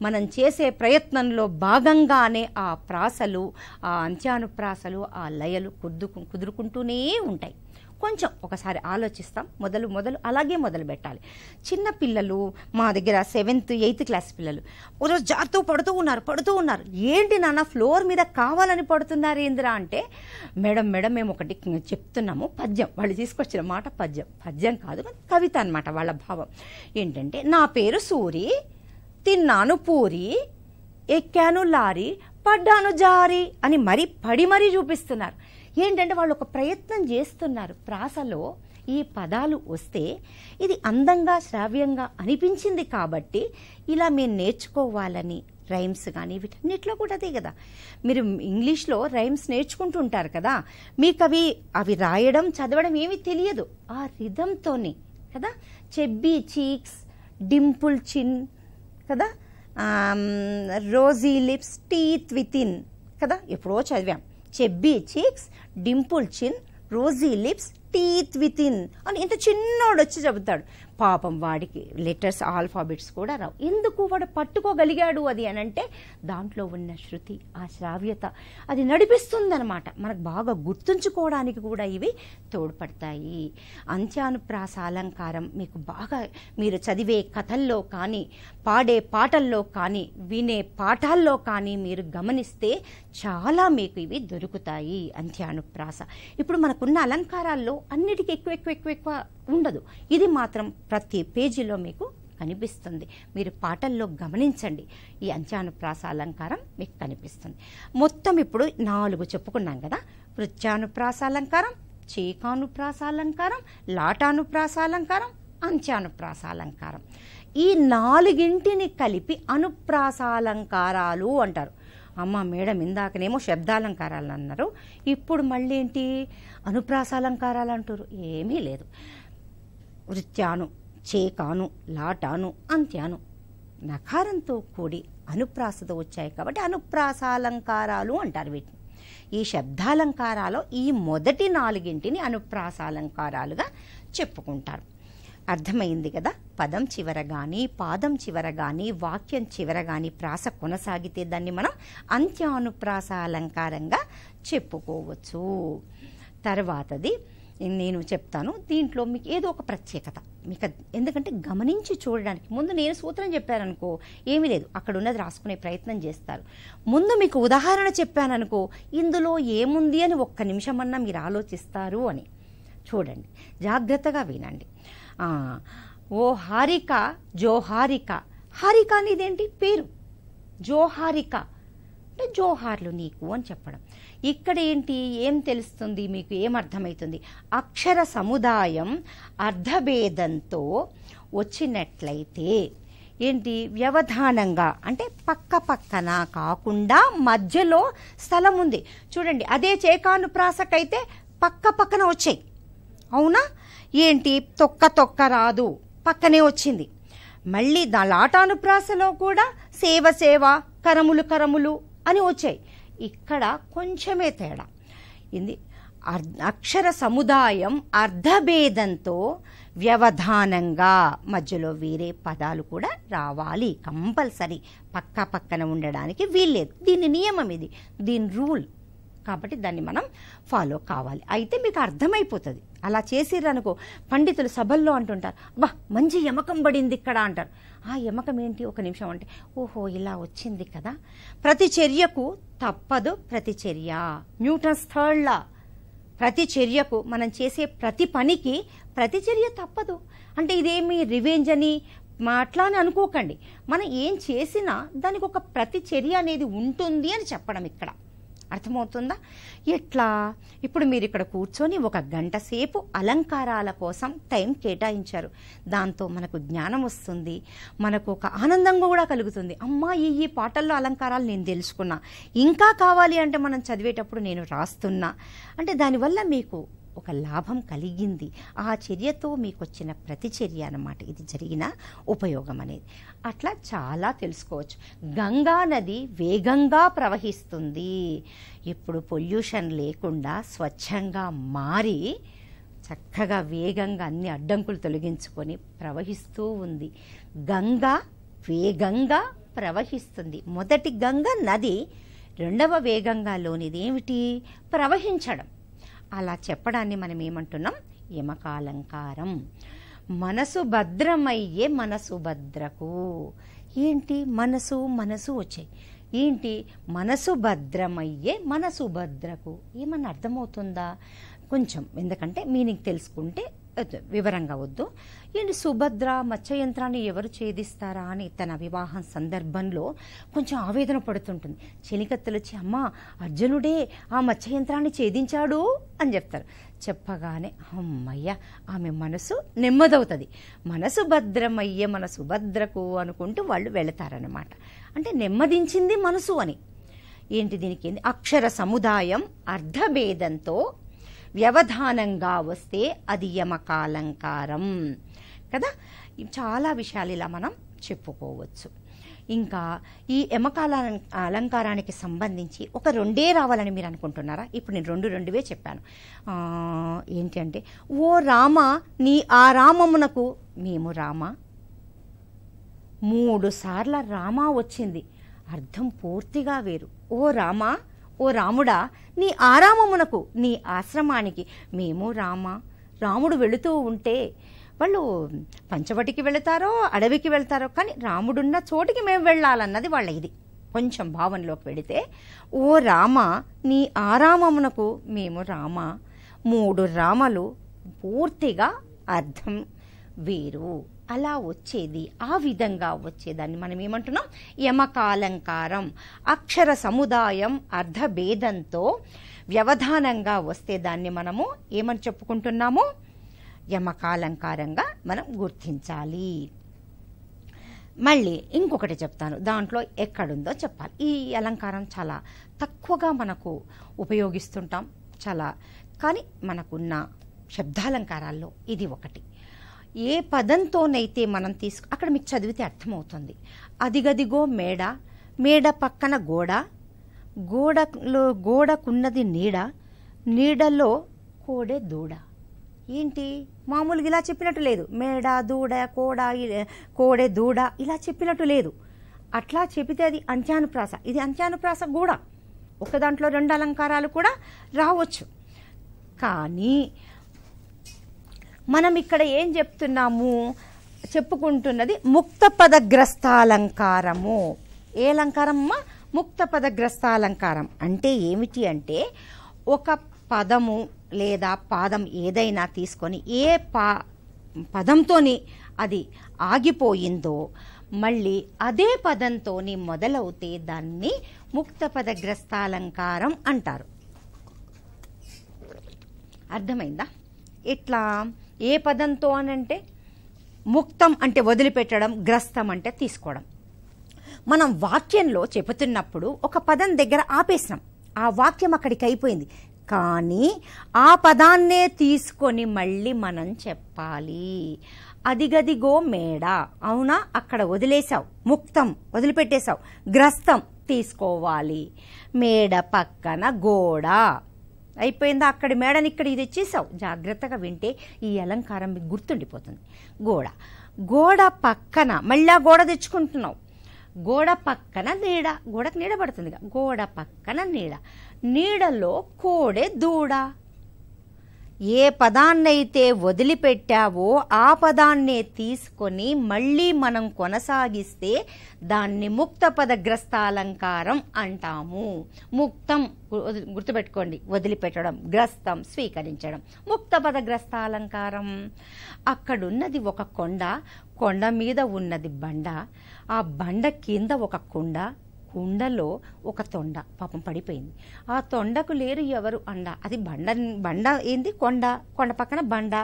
మనం చేసే ప్రయత్నంలో భాగంగానే ఆ ప్రాసలు ఆ అంత్యానుప్రాసలు ఆ లయలు కుదుకు కుదురుకుంటూనే ఉంటాయి. కొంచెం ఒకసారి ఆలోచిస్తాం. మొదలు మొదలు అలాగే మొదలు పెట్టాలి. చిన్న పిల్లలు మా దగ్గర సెవెంత్ ఎయిత్ క్లాస్ పిల్లలు ఒకరోజు జారుతూ పడుతూ ఉన్నారు పడుతూ ఉన్నారు. ఏంటి నాన్న ఫ్లోర్ మీద కావాలని పడుతున్నారు ఏందిరా అంటే మేడం మేడం మేము ఒకటి చెప్తున్నాము పద్యం. వాళ్ళు తీసుకొచ్చిన మాట పద్యం. పద్యం కాదు కానీ కవిత అనమాట వాళ్ళ భావం. ఏంటంటే నా పేరు సూరి తిన్నాను పూరి ఎక్కాను లారీ పడ్డాను జారి అని మరీ పడి మరీ చూపిస్తున్నారు. ఏంటంటే వాళ్ళు ఒక ప్రయత్నం చేస్తున్నారు. ప్రాసలో ఈ పదాలు వస్తే ఇది అందంగా శ్రావ్యంగా అనిపించింది కాబట్టి ఇలా మేము నేర్చుకోవాలని రైమ్స్ కానీ వీటన్నిటిలో కూడా అదే కదా. మీరు ఇంగ్లీష్లో రైమ్స్ నేర్చుకుంటూ ఉంటారు కదా. మీకు అవి అవి రాయడం చదవడం ఏమీ తెలియదు. ఆ రిధంతోనే కదా. చెబ్బీ చీక్స్ డింపుల్ చిన్ కదా. Rosy lips teeth within కదా. ఎప్పుడో చదివాం. Chubby cheeks dimple chin rosy lips teeth within అని ఇంత చిన్నోడు వచ్చి చెబుతాడు. పాపం వాడికి లెటర్స్ ఆల్ఫాబెట్స్ కూడా రావు. ఎందుకు వాడు పట్టుకోగలిగాడు అది అని అంటే దాంట్లో ఉన్న శృతి ఆ శ్రావ్యత అది నడిపిస్తుందనమాట మనకు బాగా గుర్తుంచుకోవడానికి కూడా ఇవి తోడ్పడతాయి. అంత్యానుప్రాస అలంకారం మీకు బాగా మీరు చదివే కథల్లో కానీ పాడే పాటల్లో కానీ వినే పాఠాల్లో కానీ మీరు గమనిస్తే చాలా మీకు ఇవి దొరుకుతాయి అంత్యానుప్రాస. ఇప్పుడు మనకున్న అలంకారాల్లో అన్నిటికీ ఎక్కువ ఎక్కువ ఎక్కువ ఎక్కువ ఉండదు. ఇది మాత్రం ప్రతి పేజీలో మీకు కనిపిస్తుంది. మీరు పాటల్లో గమనించండి. ఈ అంత్యానుప్రాస అలంకారం మీకు కనిపిస్తుంది. మొత్తం ఇప్పుడు నాలుగు చెప్పుకున్నాం కదా. వృత్యానుప్రాస అలంకారం చీకానుప్రాస అలంకారం లాటానుప్రాస అలంకారం అంత్యానుప్రాస అలంకారం ఈ నాలుగింటిని కలిపి అనుప్రాసాలంకారాలు అంటారు. అమ్మ మేడం ఇందాకనేమో శబ్దాలంకారాలు అన్నారు ఇప్పుడు మళ్ళీ ఏంటి? అనుప్రాసాలంకారాలు అంటారు ఏమీ లేదు. వృత్యాను చేకాను లాటాను అంత్యాను. నకారంతో కూడి అనుప్రాసతో వచ్చాయి కాబట్టి అనుప్రాసాలంకారాలు అంటారు వీటిని. ఈ శబ్దాలంకారాలు ఈ మొదటి నాలుగింటిని అనుప్రాసాలంకారాలుగా చెప్పుకుంటారు. అర్థమైంది కదా? పదం చివర కానీ పాదం చివర కానీ వాక్యం చివర కానీ ప్రాస కొనసాగితే దాన్ని మనం అంత్యానుప్రాస అలంకారంగా చెప్పుకోవచ్చు. తర్వాతది నేను చెప్తాను. దీంట్లో మీకు ఏదో ఒక ప్రత్యేకత. మీకు ఎందుకంటే గమనించి చూడడానికి. ముందు నేను సూత్రం చెప్పాననుకో ఏమీ లేదు. అక్కడ ఉన్నది రాసుకునే ప్రయత్నం చేస్తారు. ముందు మీకు ఉదాహరణ చెప్పాననుకో ఇందులో ఏముంది అని ఒక్క నిమిషమన్నా మీరు ఆలోచిస్తారు అని. చూడండి. జాగ్రత్తగా వినండి. ఓ హారిక జోహారిక హారిక. హారిక అనేదేంటి పేరు. జోహారిక అంటే జోహార్లు నీకు అని చెప్పడం. ఇక్కడ ఏంటి ఏం తెలుస్తుంది? మీకు ఏం అర్థమవుతుంది అక్షర సముదాయం అర్ధభేదంతో వచ్చినట్లయితే ఏంటి? వ్యవధానంగా అంటే పక్క పక్కన కాకుండా మధ్యలో స్థలం ఉంది. చూడండి అదే చేకాను ప్రాసకైతే పక్క పక్కన వచ్చాయి. అవునా? ఏంటి? తొక్క తొక్క రాదు. పక్కనే వచ్చింది. మళ్ళీ దా లాటానుప్రాసలో కూడా సేవ సేవ కరములు కరములు అని వచ్చాయి. ఇక్కడ కొంచెమే తేడా. ఇది అక్షర సముదాయం అర్ధభేదంతో వ్యవధానంగా మధ్యలో వేరే పదాలు కూడా రావాలి. కంపల్సరీ. పక్క పక్కన ఉండడానికి వీల్లేదు. దీని నియమం ఇది. దీని రూల్. కాబట్టి దాన్ని మనం ఫాలో కావాలి. అయితే మీకు అర్థమైపోతుంది. అలా చేసిర్రనుకో పండితులు సభల్లో అంటుంటారు బా మంచి యమకం పడింది ఇక్కడ అంటారు. ఆ ఎమకం ఏంటి? ఒక నిమిషం అంటే ఓహో ఇలా వచ్చింది కదా. ప్రతి చర్యకు తప్పదు ప్రతి చర్య న్యూటన్స్ థర్డ్ లా ప్రతి చర్యకు మనం చేసే ప్రతి పనికి ప్రతి చర్య తప్పదు. అంటే ఇదేమి రివెంజ్ అని అట్లా అని అనుకోకండి. మనం ఏం చేసినా దానికి ఒక ప్రతి చర్య అనేది ఉంటుంది అని చెప్పడం ఇక్కడ. అర్థమవుతుందా? ఎట్లా? ఇప్పుడు మీరు ఇక్కడ కూర్చొని ఒక గంట సేపు అలంకారాల కోసం టైం కేటాయించారు. దాంతో మనకు జ్ఞానం వస్తుంది. మనకు ఒక ఆనందం కూడా కలుగుతుంది. అమ్మా ఈ ఈ పాటల్లో అలంకారాలు నేను తెలుసుకున్నా. ఇంకా కావాలి అంటే మనం చదివేటప్పుడు నేను రాస్తున్నా. అంటే దానివల్ల మీకు ఒక లాభం కలిగింది. ఆ చర్యతో మీకు వచ్చిన ప్రతిచర్య అన్నమాట. ఇది జరిగిన ఉపయోగం అనేది. అట్లా చాలా తెలుసుకోవచ్చు. గంగా నది వేగంగా ప్రవహిస్తుంది. ఇప్పుడు పొల్యూషన్ లేకుండా స్వచ్ఛంగా మారి చక్కగా వేగంగా అన్ని అడ్డంకులు తొలగించుకొని ప్రవహిస్తూ ఉంది. గంగా వేగంగా ప్రవహిస్తుంది. మొదటి గంగ నది రెండవ వేగంగాలోనిది ఏమిటి ప్రవహించడం. అలా చెప్పడాన్ని మనం ఏమంటున్నాం? యమకాలంకారం. మనసు భద్రమయ్యే మనసు భద్రకు. ఏంటి? మనసు మనసు వచ్చాయి. ఏంటి? మనసు భద్రమయ్యే మనసు భద్రకు. ఏమన్నా అర్థమవుతుందా? కొంచెం. ఎందుకంటే మీనింగ్ తెలుసుకుంటే వివరంగా వద్దు. ఏంటి సుభద్ర మత్స్య యంత్రాన్ని ఎవరు ఛేదిస్తారా అని తన వివాహం సందర్భంలో కొంచెం ఆవేదన పడుతుంటుంది. చెలికత్తలు వచ్చి అమ్మ అర్జునుడే ఆ మత్స్య యంత్రాన్ని ఛేదించాడు అని చెప్తారు. చెప్పగానే అమ్మయ్య ఆమె మనసు నెమ్మదవుతుంది. మనసు భద్రమయ్యే మన సుభద్రకు అనుకుంటూ వాళ్ళు వెళతారనమాట అంటే నెమ్మదించింది మనసు అని. ఏంటి దీనికి? అక్షర సముదాయం అర్ధభేదంతో వ్యవధానంగా వస్తే అది యమకాలంకారం. కదా? చాలా విషయాలు ఇలా మనం చెప్పుకోవచ్చు. ఇంకా ఈ యమకాల అలంకారానికి సంబంధించి ఒక రెండే రావాలని మీరు అనుకుంటున్నారా? ఇప్పుడు నేను రెండు రెండువే చెప్పాను. ఏంటి అంటే ఓ రామ నీ ఆ రామమునకు మేము రామ. మూడు సార్ల రామ వచ్చింది. అర్థం పూర్తిగా వేరు. ఓ రామా ఓ రాముడా నీ ఆరామమునకు నీ ఆశ్రమానికి మేము రామ? రాముడు వెళుతూ ఉంటే వాళ్ళు పంచవటికి వెళతారో అడవికి వెళ్తారో కానీ రాముడున్న చోటికి మేము వెళ్ళాలన్నది వాళ్ళ ఇది కొంచెం భావనలోకి వెళితే ఓ రామ నీ ఆరామమునకు మేము రామ? మూడు రామలు పూర్తిగా అర్థం వేరు. అలా వచ్చేది ఆ విధంగా వచ్చేదాన్ని. మనం ఏమంటున్నాం? యమకాలంకారం అక్షర సముదాయం అర్ధభేదంతో వ్యవధానంగా వస్తే దాన్ని మనము ఏమని చెప్పుకుంటున్నాము? యమకాలంకారంగా మనం గుర్తించాలి. మళ్ళీ ఇంకొకటి చెప్తాను. దాంట్లో ఎక్కడుందో చెప్పాలి. ఈ అలంకారం చాలా తక్కువగా మనకు ఉపయోగిస్తుంటాం చాలా. కానీ మనకున్న శబ్దాలంకారాల్లో ఇది ఒకటి. ఏ పదంతోనైతే మనం తీసుకు అక్కడ మీకు చదివితే అర్థమవుతుంది. అదిగదిగో మేడ మేడ పక్కన గోడ గోడలో గోడకున్నది నీడ నీడలో కోడె దూడ. ఏంటి? మామూలుగా ఇలా చెప్పినట్టు లేదు. మేడ దూడ కోడ ఇ- కోడె దూడ ఇలా చెప్పినట్టు లేదు. అట్లా చెబితే అది అంత్యానుప్రాస. ఇది అంత్యానుప్రాస కూడా ఒక దాంట్లో రెండు అలంకారాలు కూడా రావచ్చు. కానీ మనం ఇక్కడ ఏం చెప్తున్నాము? చెప్పుకుంటున్నది ముక్త పదగ్రస్తాలంకారము ఏ అలంకారమ్మా? ముక్త పదగ్రస్తాలంకారం అంటే ఏమిటి అంటే ఒక పదము లేదా పాదం ఏదైనా తీసుకొని ఏ పా పదంతోని అది ఆగిపోయిందో మళ్ళీ అదే పదంతోని మొదలవుతే దాన్ని ముక్త పదగ్రస్తాలంకారం అంటారు. అర్థమైందా? ఇట్లా ఏ పదంతో అనంటే ముక్తం అంటే వదిలిపెట్టడం గ్రస్తం అంటే తీసుకోవడం. మనం వాక్యంలో చెబుతున్నప్పుడు ఒక పదం దగ్గర ఆపేసినాం. ఆ వాక్యం అక్కడికి అయిపోయింది. కానీ ఆ పదాన్నే తీసుకొని మళ్ళీ మనం చెప్పాలి. అదిగదిగో మేడ. అవునా? అక్కడ వదిలేసావు ముక్తం వదిలిపెట్టేశావు. గ్రస్తం తీసుకోవాలి. మేడ పక్కన గోడ. అయిపోయిందా? అక్కడి మేడని ఇక్కడ ఇది ఇచ్చేసావు జాగ్రత్తగా వింటే ఈ అలంకారం మీకు గుర్తుండిపోతుంది. గోడ. గోడ పక్కన మళ్ళా గోడ తెచ్చుకుంటున్నావు. గోడ పక్కన నీడ. గోడకు నీడ పడుతుందిగా. గోడ పక్కన నీడ. నీడలో కోడె దూడ. ఏ పదాన్నైతే వదిలిపెట్టావో ఆ పదాన్నే తీసుకొని మళ్ళీ మనం కొనసాగిస్తే దాన్ని ముక్త పదగ్రస్తాలంకారం అంటాము. ముక్తం గుర్తుపెట్టుకోండి. వదిలిపెట్టడం గ్రస్తం స్వీకరించడం. ముక్త పదగ్రస్తాలంకారం అక్కడున్నది ఒక కొండ కొండ మీద ఉన్నది బండ. ఆ బండ కింద ఒక కుండ కుండలో ఒక తొండ. పాపం పడిపోయింది. ఆ తొండకు లేరు ఎవరు? అండ. అది బండ బండ ఏంది? కొండ. కొండ పక్కన బండ.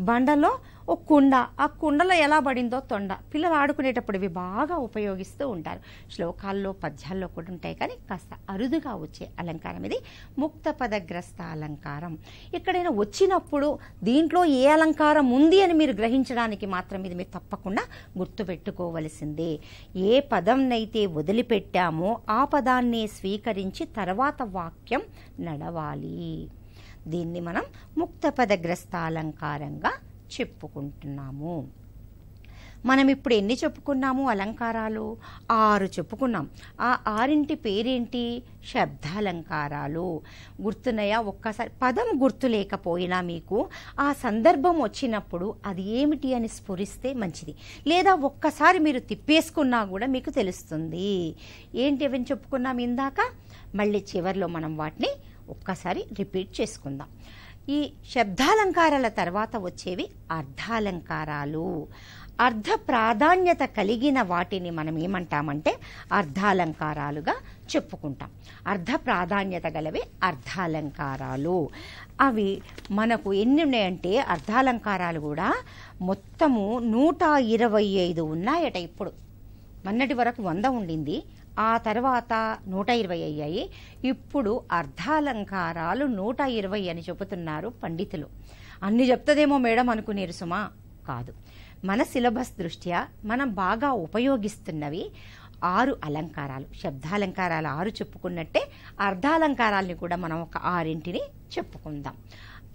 బండలో ఒక కుండ. ఆ కుండలో ఎలా పడిందో తొండ. పిల్లలు ఆడుకునేటప్పుడు ఇవి బాగా ఉపయోగిస్తూ ఉంటారు. శ్లోకాల్లో పద్యాల్లో కూడా ఉంటాయి. కానీ కాస్త అరుదుగా వచ్చే అలంకారం ఇది. ముక్త పదగ్రస్త అలంకారం. ఎక్కడైనా వచ్చినప్పుడు దీంట్లో ఏ అలంకారం ఉంది అని మీరు గ్రహించడానికి మాత్రం ఇది మీరు తప్పకుండా గుర్తుపెట్టుకోవలసిందే. ఏ పదంనైతే వదిలిపెట్టామో ఆ పదాన్ని స్వీకరించి తర్వాత వాక్యం నడవాలి. దీన్ని మనం ముక్తపదగ్రస్త అలంకారంగా చెప్పుకుంటున్నాము. మనం ఇప్పుడు ఎన్ని చెప్పుకున్నాము? అలంకారాలు? ఆరు చెప్పుకున్నాం. ఆ ఆరింటి పేరేంటి? శబ్దాలంకారాలు. గుర్తున్నాయా? ఒక్కసారి పదం గుర్తు లేకపోయినా మీకు ఆ సందర్భం వచ్చినప్పుడు అది ఏమిటి అని స్ఫురిస్తే మంచిది. లేదా ఒక్కసారి మీరు తిప్పేసుకున్నా కూడా మీకు తెలుస్తుంది. ఏంటి ఏమని చెప్పుకున్నాం ఇందాక? మళ్ళీ చివరిలో మనం వాటిని ఒక్కసారి రిపీట్ చేసుకుందాం. ఈ శబ్దాలంకారాల తర్వాత వచ్చేవి అర్ధాలంకారాలు. అర్ధ ప్రాధాన్యత కలిగిన వాటిని మనం ఏమంటామంటే అర్ధాలంకారాలుగా చెప్పుకుంటాం. అర్ధ ప్రాధాన్యత గలవి అర్ధాలంకారాలు. అవి మనకు ఎన్ని ఉన్నాయంటే అర్ధాలంకారాలు కూడా మొత్తము నూట ఇరవై ఐదు ఉన్నాయట ఇప్పుడు. మొన్నటి వరకు వంద ఉండింది. ఆ తర్వాత నూట ఇరవై అయ్యాయి. ఇప్పుడు అర్ధాలంకారాలు నూట ఇరవై అని చెబుతున్నారు పండితులు. అన్ని చెప్తదేమో మేడం అనుకునేరు సుమా. కాదు. మన సిలబస్ దృష్ట్యా మనం బాగా ఉపయోగిస్తున్నవి ఆరు అలంకారాలు. శబ్దాలంకారాలు ఆరు చెప్పుకున్నట్టే అర్ధాలంకారాలని కూడా మనం ఒక ఆరింటిని చెప్పుకుందాం.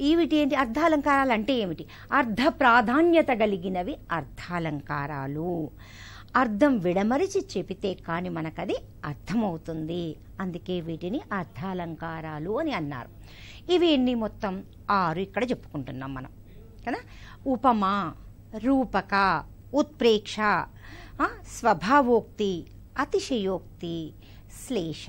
ఈవిటి ఏంటి? అర్ధాలంకారాలు అంటే ఏమిటి? అర్ధ ప్రాధాన్యత కలిగినవి అర్ధాలంకారాలు. అర్థం విడమరిచి చెబితే కానీ మనకది అర్థమవుతుంది. అందుకే వీటిని అర్థాలంకారాలు అని అన్నారు. ఇవి ఎన్ని మొత్తం? ఆరు ఇక్కడ చెప్పుకుంటున్నాం మనం. కదా? ఉపమా రూపక ఉత్ప్రేక్ష స్వభావోక్తి అతిశయోక్తి శ్లేష.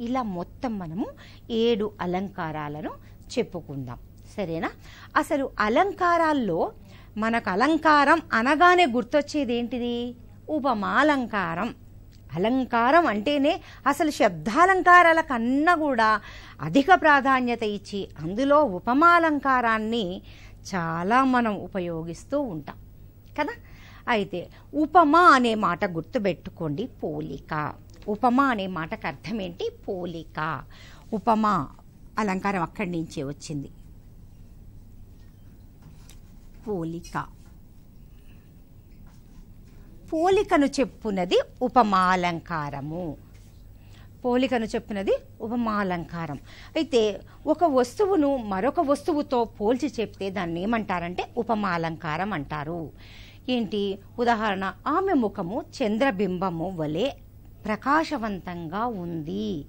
ఇలా మొత్తం మనము ఏడు అలంకారాలను చెప్పుకుందాం. సరేనా? అసలు అలంకారాల్లో మనకు అలంకారం అనగానే గుర్తొచ్చేది ఏంటిది ఉపమాలంకారం. అలంకారం అంటేనే అసలు శబ్దాలంకారాల కన్నా కూడా అధిక ప్రాధాన్యత ఇచ్చి అందులో ఉపమాలంకారాన్ని చాలా మనం ఉపయోగిస్తూ ఉంటాం. కదా? అయితే ఉపమా అనే మాట గుర్తుపెట్టుకోండి పోలిక. ఉపమా అనే మాటకు అర్థం ఏంటి పోలిక. ఉపమా అలంకారం అక్కడి నుంచే వచ్చింది. పోలిక. పోలికను చెప్పునది ఉపమాలంకారము. పోలికను చెప్పినది ఉపమాలంకారం. అయితే ఒక వస్తువును మరొక వస్తువుతో పోల్చి చెప్తే దాన్ని ఏమంటారంటే ఉపమాలంకారం అంటారు. ఏంటి? ఉదాహరణ ఆమె ముఖము చంద్రబింబము వలె ప్రకాశవంతంగా ఉంది.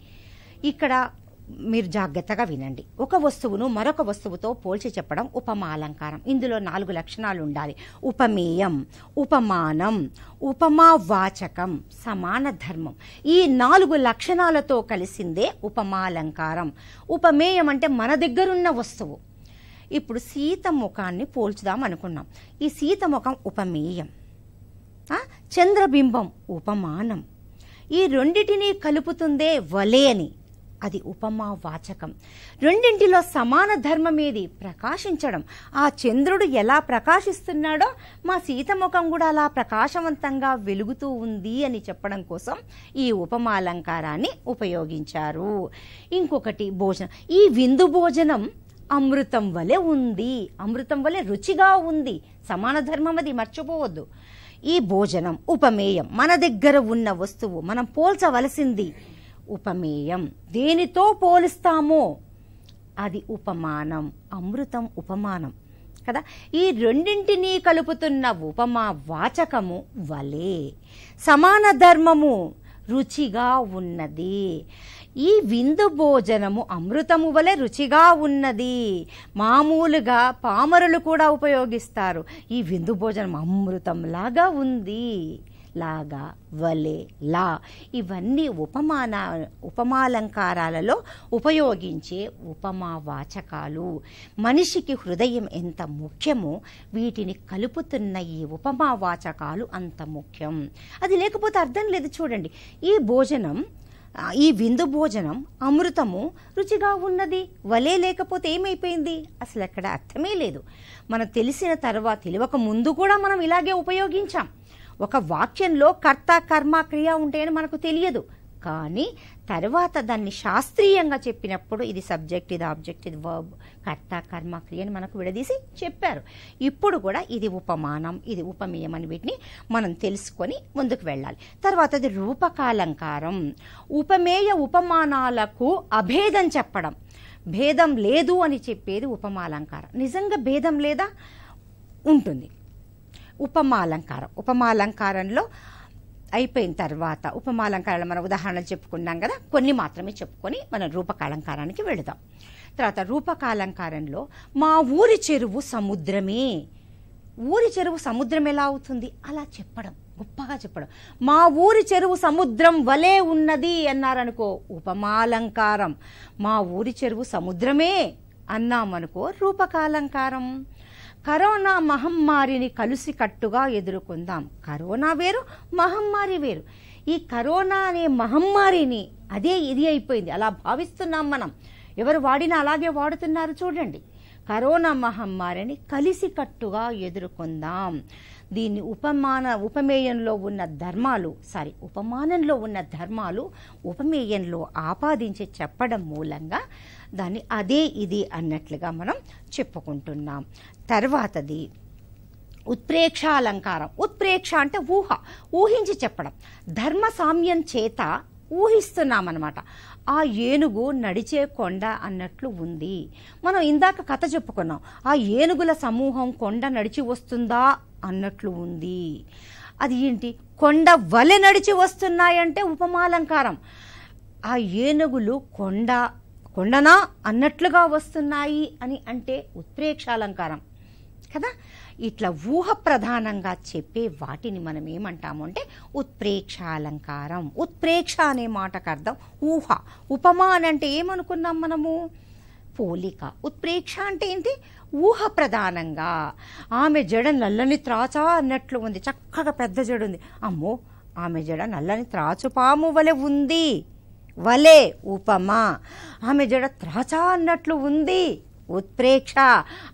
ఇక్కడ మీరు జాగ్రత్తగా వినండి. ఒక వస్తువును మరొక వస్తువుతో పోల్చి చెప్పడం ఉపమాలంకారం ఇందులో నాలుగు లక్షణాలు ఉండాలి. ఉపమేయం ఉపమానం ఉపమావాచకం సమాన ధర్మం. ఈ నాలుగు లక్షణాలతో కలిసిందే ఉపమాలంకారం ఉపమేయం అంటే మన దగ్గరున్న వస్తువు. ఇప్పుడు సీత ముఖాన్ని పోల్చుదాం అనుకున్నాం. ఈ సీత ముఖం ఉపమేయం. చంద్రబింబం ఉపమానం. ఈ రెండిటినీ కలుపుతుందే వలే అని. అది ఉపమా వాచకం. రెండింటిలో సమాన ధర్మం ఏది ప్రకాశించడం. ఆ చంద్రుడు ఎలా ప్రకాశిస్తున్నాడో మా సీతముఖం కూడా అలా ప్రకాశవంతంగా వెలుగుతూ ఉంది అని చెప్పడం కోసం ఈ ఉపమాలంకారాన్ని ఉపయోగించారు. ఇంకొకటి భోజనం. ఈ విందు భోజనం అమృతం వలె ఉంది. అమృతం వలె రుచిగా ఉంది. సమాన ధర్మం అది మర్చిపోవద్దు. ఈ భోజనం ఉపమేయం మన దగ్గర ఉన్న వస్తువు మనం పోల్చవలసింది ఉపమేయం. దేనితో పోలుస్తామో అది ఉపమానం అమృతం ఉపమానం. కదా? ఈ రెండింటినీ కలుపుతున్న ఉపమా వాచకము వలే సమాన ధర్మము రుచిగా ఉన్నది. ఈ విందు భోజనము అమృతము వలె రుచిగా ఉన్నది. మామూలుగా పామరులు కూడా ఉపయోగిస్తారు. ఈ విందు భోజనం అమృతంలాగా ఉంది. లాగా వలే లా ఇవన్నీ ఉపమాన ఉపమాలంకారాలలో ఉపయోగించే ఉపమా వాచకాలు మనిషికి హృదయం ఎంత ముఖ్యమో వీటిని కలుపుతున్న ఈ ఉపమా వాచకాలు అంత ముఖ్యం. అది లేకపోతే అర్థం లేదు చూడండి. ఈ భోజనం ఈ విందు భోజనం అమృతము రుచిగా ఉన్నది వలే లేకపోతే ఏమైపోయింది? అసలు అక్కడ అర్థమే లేదు. మనం తెలిసిన తర్వాత తెలియక ముందు కూడా మనం ఇలాగే ఉపయోగించాం. ఒక వాక్యంలో కర్త కర్మ క్రియ ఉంటాయని మనకు తెలియదు. కానీ తర్వాత దాన్ని శాస్త్రీయంగా చెప్పినప్పుడు ఇది సబ్జెక్ట్ ఇది ఆబ్జెక్ట్ ఇది వర్బ్ కర్త కర్మ క్రియ అని మనకు విడదీసి చెప్పారు. ఇప్పుడు కూడా ఇది ఉపమానం ఇది ఉపమేయం అని వీటిని మనం తెలుసుకొని ముందుకు వెళ్ళాలి. తర్వాత అది రూపకాలంకారం. ఉపమేయ ఉపమానాలకు అభేదం చెప్పడం. భేదం లేదు అని చెప్పేది ఉపమాలంకారం. నిజంగా భేదం లేదా? ఉంటుంది. ఉపమాలంకారం. ఉపమాలంకారంలో అయిపోయిన తర్వాత ఉపమాలంకారాలు మనం ఉదాహరణలు చెప్పుకున్నాం కదా కొన్ని మాత్రమే చెప్పుకొని మనం రూపకాలంకారానికి వెళదాం. తర్వాత రూపకాలంకారంలో మా ఊరి చెరువు సముద్రమే. ఊరి చెరువు సముద్రం ఎలా అవుతుంది? అలా చెప్పడం గొప్పగా చెప్పడం. మా ఊరి చెరువు సముద్రం వలే ఉన్నది అన్నారనుకో ఉపమాలంకారం. మా ఊరి చెరువు సముద్రమే అన్నామనుకో రూపకాలంకారం. కరోనా మహమ్మారిని కలిసికట్టుగా ఎదుర్కొందాం. కరోనా వేరు మహమ్మారి వేరు. ఈ కరోనా అనే మహమ్మారిని అదే ఇది అయిపోయింది. అలా భావిస్తున్నాం మనం. ఎవరు వాడినా అలాగే వాడుతున్నారు చూడండి. కరోనా మహమ్మారిని కలిసికట్టుగా ఎదుర్కొందాం. దీన్ని ఉపమాన ఉపమేయంలో ఉన్న ధర్మాలు సారీ ఉపమానంలో ఉన్న ధర్మాలు ఉపమేయంలో ఆపాదించి చెప్పడం మూలంగా దాన్ని అదే ఇది అన్నట్లుగా మనం చెప్పుకుంటున్నాం. తర్వాతది ఉత్ప్రేక్ష అలంకారం ఉత్ప్రేక్ష అంటే ఊహ ఊహించి చెప్పడం. ధర్మ సామ్యం చేత ఊహిస్తున్నామన్నమాట. ఆ ఏనుగు నడిచే కొండ అన్నట్లు ఉంది. మనం ఇందాక కథ చెప్పుకున్నాం ఆ ఏనుగుల సమూహం కొండ నడిచి వస్తుందా అన్నట్లు ఉంది. అది ఏంటి? కొండ వలె నడిచి వస్తున్నాయంటే ఉపమాలంకారం. ఆ ఏనుగులు కొండ కొండనా అన్నట్లుగా వస్తున్నాయి అని అంటే ఉత్ప్రేక్షాలంకారం. కదా? ఇట్లా ఊహ ప్రధానంగా చెప్పే వాటిని మనం ఏమంటాము అంటే ఉత్ప్రేక్ష అలంకారం ఉత్ప్రేక్ష అనే మాటకు అర్థం ఊహ. ఉపమా అని అంటే ఏమనుకున్నాం మనము? పోలిక. ఉత్ప్రేక్ష అంటే ఏంటి? ఊహ ప్రధానంగా ఆమె జడ నల్లని త్రాచా అన్నట్లు ఉంది. చక్కగా పెద్ద జడు ఉంది. అమ్మో ఆమె జడ నల్లని త్రాచు పాము వలె ఉంది. వలే ఉపమా. ఆమె జడ త్రాచా అన్నట్లు ఉంది. ఉత్ప్రేక్ష.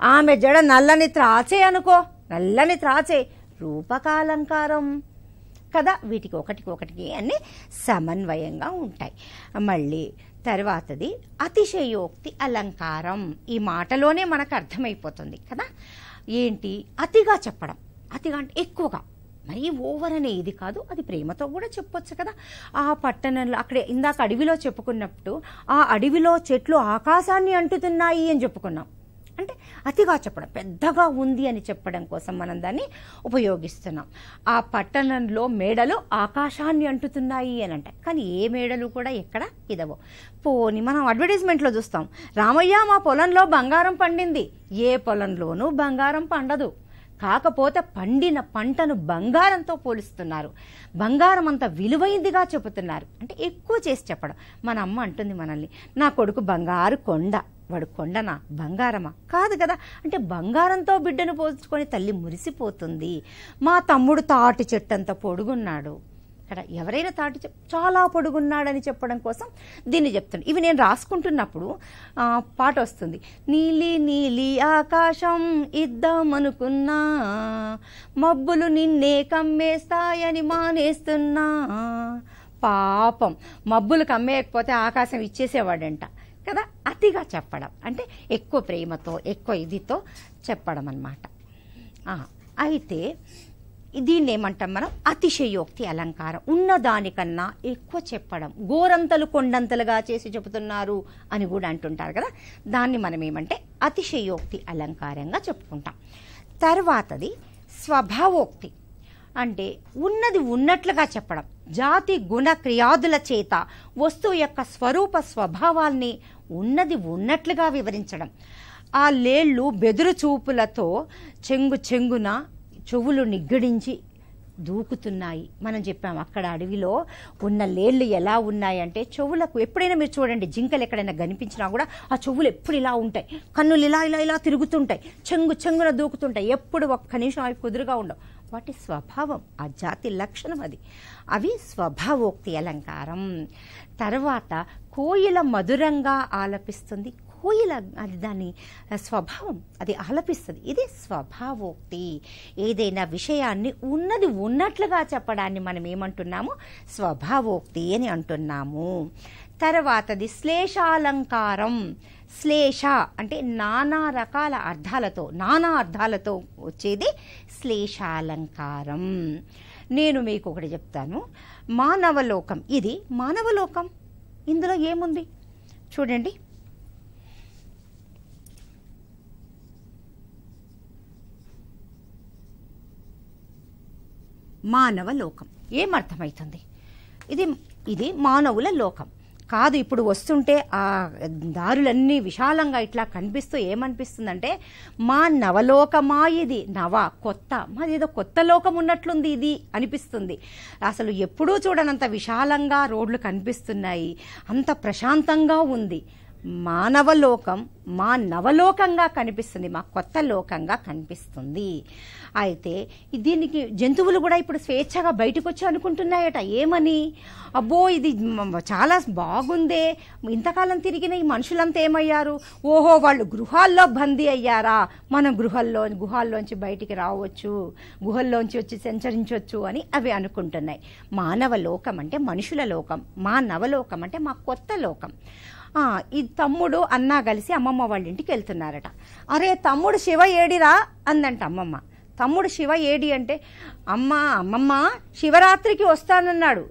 ఆమె జడ నల్లని త్రాచే అనుకో. నల్లని త్రాచే. రూపకాలంకారం. కదా వీటికి ఒకటికి ఒకటికి అన్ని సమన్వయంగా ఉంటాయి. మళ్ళీ తర్వాతది అతిశయోక్తి అలంకారం. ఈ మాటలోనే మనకు అర్థమైపోతుంది కదా. ఏంటి? అతిగా చెప్పడం. అతిగా అంటే ఎక్కువగా. మరీ ఓవర్ అనే ఇది కాదు అది ప్రేమతో కూడా చెప్పొచ్చు కదా. ఆ పట్టణంలో అక్కడ ఇందాక అడవిలో చెప్పుకున్నప్పుడు ఆ అడవిలో చెట్లు ఆకాశాన్ని అంటుతున్నాయి అని చెప్పుకున్నాం. అంటే అతిగా చెప్పడం పెద్దగా ఉంది అని చెప్పడం కోసం మనం దాన్ని ఉపయోగిస్తున్నాం. ఆ పట్టణంలో మేడలు ఆకాశాన్ని అంటుతున్నాయి అని అంటే. కానీ ఏ మేడలు కూడా ఎక్కడ ఇదవో పోని మనం అడ్వర్టైజ్మెంట్లో చూస్తాం. రామయ్య మా పొలంలో బంగారం పండింది. ఏ పొలంలోనూ బంగారం పండదు. కాకపోతే పండిన పంటను బంగారంతో పోలుస్తున్నారు. బంగారం అంత విలువైందిగా చెబుతున్నారు. అంటే ఎక్కువ చేసి చెప్పడం. మన అమ్మ అంటుంది మనల్ని నా కొడుకు బంగారు కొండ వాడు కొండనా? బంగారమా? కాదు కదా. అంటే బంగారంతో బిడ్డను పోల్చుకొని తల్లి మురిసిపోతుంది. మా తమ్ముడు తాటి చెట్టు పొడుగున్నాడు. ఇక్కడ ఎవరైనా తాటి చాలా పొడుగున్నాడని చెప్పడం కోసం దీన్ని చెప్తాను ఇవి నేను రాసుకుంటున్నప్పుడు పాట వస్తుంది. నీలి నీలి ఆకాశం ఇద్దామనుకున్నా మబ్బులు నిన్నే కమ్మేస్తాయని మానేస్తున్నా. పాపం మబ్బులు కమ్మేయకపోతే ఆకాశం ఇచ్చేసేవాడంట. కదా? అతిగా చెప్పడం. అంటే ఎక్కువ ప్రేమతో ఎక్కువ ఇదితో చెప్పడం అన్నమాట అయితే దీన్ని ఏమంటాం మనం? అతిశయోక్తి అలంకారం. ఉన్నదానికన్నా ఎక్కువ చెప్పడం. గోరంతలు కొండంతలుగా చేసి చెబుతున్నారు అని కూడా అంటుంటారు కదా? దాన్ని మనం ఏమంటే అతిశయోక్తి అలంకారంగా చెప్పుకుంటాం. తర్వాతది స్వభావోక్తి. అంటే ఉన్నది ఉన్నట్లుగా చెప్పడం. జాతి గుణ క్రియాదుల చేత వస్తువు యొక్క స్వరూప స్వభావాల్ని ఉన్నది ఉన్నట్లుగా వివరించడం. ఆ లేళ్ళు బెదురు చూపులతో చెంగు చెంగున చెవులు నిగ్గడించి దూకుతున్నాయి. మనం చెప్పాం అక్కడ అడవిలో ఉన్న లేళ్ళు ఎలా ఉన్నాయంటే చెవులకు ఎప్పుడైనా మీరు చూడండి జింకలు ఎక్కడైనా కనిపించినా కూడా ఆ చెవులు ఎప్పుడు ఇలా ఉంటాయి. కన్నులు ఇలా ఇలా ఇలా తిరుగుతుంటాయి. చెంగు చెంగున దూకుతుంటాయి. ఎప్పుడు ఒక్క నిమిషం అవి కుదురుగా ఉండవు. వాటి స్వభావం ఆ జాతి లక్షణం అది. అవి స్వభావోక్తి అలంకారం. తర్వాత కోయిల మధురంగా ఆలపిస్తుంది కోయిల అది దాని స్వభావం అది ఆలపిస్తుంది. ఇది స్వభావోక్తి. ఏదైనా విషయాన్ని ఉన్నది ఉన్నట్లుగా చెప్పడాన్ని మనం ఏమంటున్నాము స్వభావోక్తి అని అంటున్నాము. తర్వాతది శ్లేషాలంకారం. శ్లేష అంటే నానా రకాల అర్థాలతో నానా అర్థాలతో వచ్చేది శ్లేషాలంకారం. నేను మీకు ఒకటి చెప్తాను. మానవలోకం ఇది మానవలోకం. ఇందులో ఏముంది? చూడండి. మానవ లోకం ఏమర్థమవుతుంది ఇది ఇది మానవుల లోకం. కాదు ఇప్పుడు వస్తుంటే ఆ దారులన్నీ విశాలంగా ఇట్లా కనిపిస్తూ ఏమనిపిస్తుందంటే మా నవలోకమా ఇది? నవ కొత్త. మాది ఏదో కొత్త లోకం ఉన్నట్లుంది ఇది అనిపిస్తుంది. అసలు ఎప్పుడూ చూడనంత విశాలంగా రోడ్లు కనిపిస్తున్నాయి. అంత ప్రశాంతంగా ఉంది. మానవలోకం మా నవలోకంగా కనిపిస్తుంది మా కొత్త లోకంగా కనిపిస్తుంది. అయితే దీనికి జంతువులు కూడా ఇప్పుడు స్వేచ్ఛగా బయటకు వచ్చి అనుకుంటున్నాయట. ఏమని? అబ్బో ఇది చాలా బాగుందే. ఇంతకాలం తిరిగిన ఈ మనుషులంతా ఏమయ్యారు? ఓహో వాళ్ళు గృహాల్లో బందీ అయ్యారా? మనం గృహల్లో గుహాల్లోంచి బయటికి రావచ్చు గుహల్లోంచి వచ్చి సంచరించవచ్చు అని అవి అనుకుంటున్నాయి. మానవ లోకం అంటే మనుషుల లోకం మా నవలోకం అంటే మా కొత్త లోకం. ఈ తమ్ముడు అన్న కలిసి అమ్మమ్మ వాళ్ళ ఇంటికి వెళ్తున్నారట. అరే తమ్ముడు శివ ఏడిరా? అందంట అమ్మమ్మ. తమ్ముడు శివ ఏడి అంటే అమ్మ అమ్మమ్మ శివరాత్రికి వస్తానన్నాడు.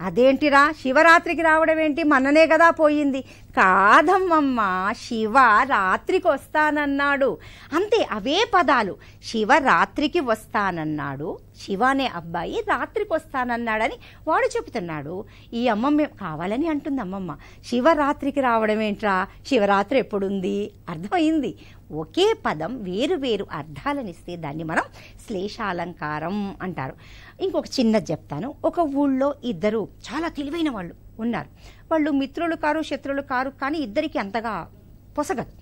అదేంటిరా? శివరాత్రికి రావడం ఏంటి మననే కదా పోయింది. కాదమ్మమ్మ శివ రాత్రికి వస్తానన్నాడు అంతే అవే పదాలు. శివ రాత్రికి వస్తానన్నాడు. శివ అనే అబ్బాయి రాత్రికి వస్తానన్నాడని వాడు చెబుతున్నాడు. ఈ అమ్మమ్మ కావాలని అంటుంది అమ్మమ్మ. శివరాత్రికి రావడం ఏంట్రా? శివరాత్రి ఎప్పుడుంది? అర్థమైంది. ఒకే పదం వేరు వేరు అర్థాలనిస్తే దాన్ని మనం శ్లేషాలంకారం అంటారు. ఇంకొక చిన్నది చెప్తాను. ఒక ఊళ్ళో ఇద్దరు చాలా తెలివైన వాళ్ళు. ఉన్నారు. వాళ్ళు మిత్రులు కారు శత్రువులు కారు కానీ ఇద్దరికి అంతగా పొసగదు.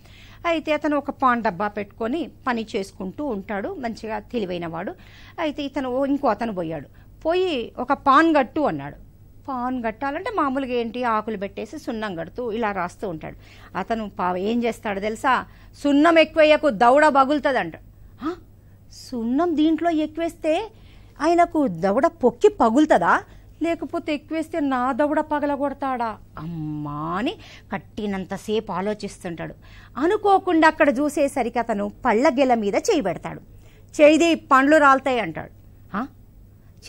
అయితే అతను ఒక పాన్ డబ్బా పెట్టుకొని పని చేసుకుంటూ ఉంటాడు. మంచిగా తెలివైన వాడు. అయితే ఇతను ఓ ఇంకో అతను పోయాడు. పోయి ఒక పాన్ గట్టు అన్నాడు. పాన్ కట్టాలంటే మామూలుగా ఏంటి? ఆకులు పెట్టేసి సున్నం కడుతూ ఇలా రాస్తూ ఉంటాడు. అతను పా ఏం చేస్తాడు తెలుసా? సున్నం ఎక్కువయ్యకు దౌడ బగులుతుంది అంట సున్నం దీంట్లో ఎక్కువేస్తే ఆయనకు దవడ పొక్కి పగులుతుందా? లేకపోతే ఎక్కువేస్తే నా దవడ పగలగొడతాడా? అమ్మా అని కట్టినంతసేపు ఆలోచిస్తుంటాడు. అనుకోకుండా అక్కడ చూసేసరికి అతను పళ్ళ గెల మీద చేయి పెడతాడు. చేయిది పండ్లు రాలుతాయి అంటాడు.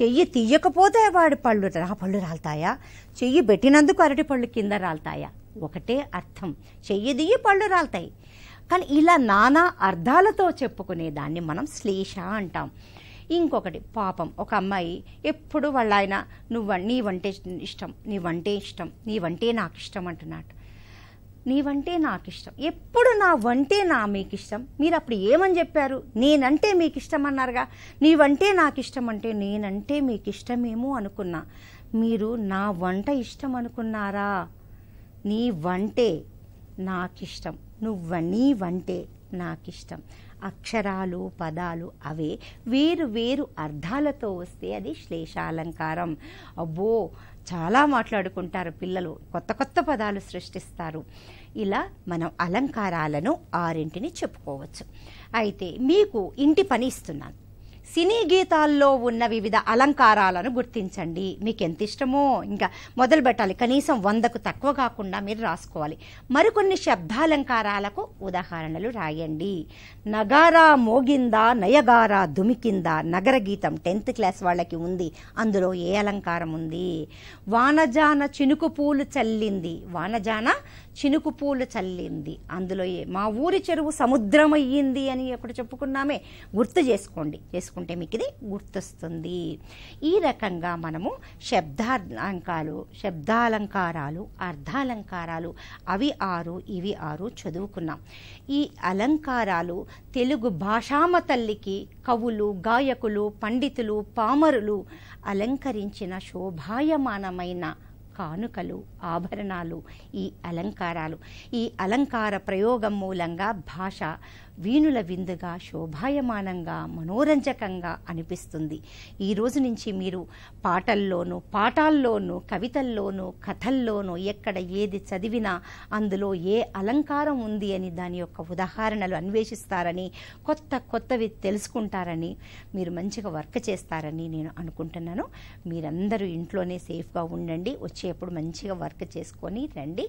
చెయ్యి తీయకపోతే వాడి పళ్ళు ఆ పళ్ళు రాలుతాయా? చెయ్యి పెట్టినందుకు అరటి పళ్ళు కింద రాలుతాయా? ఒకటే అర్థం. చెయ్యి దియ్యి పళ్ళు రాలుతాయి. కానీ ఇలా నానా అర్థాలతో చెప్పుకునే దాన్ని మనం శ్లేష అంటాం. ఇంకొకటి పాపం. ఒక అమ్మాయి ఎప్పుడు వాళ్ళ ఆయన నువ్వు నీవంటే ఇష్టం నీ వంటే ఇష్టం నీ వంటే నాకు ఇష్టం అంటున్నాడు. నీవంటే నాకు ఇష్టం ఎప్పుడు నా వంటే నా మీకు ఇష్టం మీరు అప్పుడు ఏమని చెప్పారు? నేనంటే మీకు ఇష్టం అన్నారుగా. నీ వంటే నాకు ఇష్టం అంటే నేనంటే మీకు ఇష్టమేమో అనుకున్నా. మీరు నా వంట ఇష్టం అనుకున్నారా? నీ వంటే నాకిష్టం. నువ్వు నీ వంటే నాకిష్టం. అక్షరాలు పదాలు అవే వేరు వేరు అర్థాలతో వస్తే అది శ్లేషాలంకారం. అబ్బో చాలా మాట్లాడుకుంటారు పిల్లలు. కొత్త కొత్త పదాలు సృష్టిస్తారు. ఇలా మనం అలంకారాలను ఆరింటిని చెప్పుకోవచ్చు. అయితే మీకు ఇంటి పని ఇస్తున్నాను. సినీ గీతాల్లో ఉన్న వివిధ అలంకారాలను గుర్తించండి. మీకు ఎంత ఇష్టమో ఇంకా మొదలు పెట్టాలి. కనీసం వందకు తక్కువ కాకుండా మీరు రాసుకోవాలి. మరికొన్ని శబ్దాలంకారాలకు ఉదాహరణలు రాయండి. నగారా మోగిందా నయగారా దుమికిందా? నగర గీతం టెన్త్ క్లాస్ వాళ్ళకి ఉంది. అందులో ఏ అలంకారం ఉంది? వానజాన చినుకు పూలు చల్లింది. వానజాన చినుకు పూలు చల్లింది. అందులో ఏ మా ఊరి చెరువు సముద్రం అయ్యింది అని ఎప్పుడు చెప్పుకున్నామే? గుర్తు చేసుకోండి. చేసుకుంటే చేసుకుంటే మీకు ఇది గుర్తొస్తుంది. ఈ రకంగా మనము శబ్దాలంకాలు శబ్దాలంకారాలు అర్ధాలంకారాలు అవి ఆరు ఇవి ఆరు చదువుకున్నాం. ఈ అలంకారాలు తెలుగు భాషామ తల్లికి కవులు గాయకులు పండితులు పామరులు అలంకరించిన శోభాయమానమైన కానుకలు ఆభరణాలు ఈ అలంకారాలు. ఈ అలంకార ప్రయోగం మూలంగా భాష వీణుల విందుగా శోభాయమానంగా మనోరంజకంగా అనిపిస్తుంది. ఈ రోజు నుంచి మీరు పాటల్లోనూ పాఠాల్లోనూ కవితల్లోనూ కథల్లోనూ ఎక్కడ ఏది చదివినా అందులో ఏ అలంకారం ఉంది అని దాని యొక్క ఉదాహరణలు అన్వేషిస్తారని కొత్త కొత్తవి తెలుసుకుంటారని మీరు మంచిగా వర్క్ చేస్తారని నేను అనుకుంటున్నాను. మీరందరూ ఇంట్లోనే సేఫ్గా ఉండండి. వచ్చేప్పుడు మంచిగా వర్క్ చేసుకొని రండి.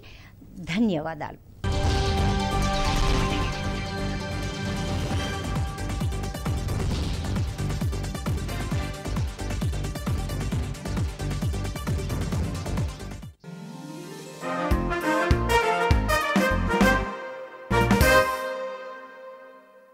ధన్యవాదాలు.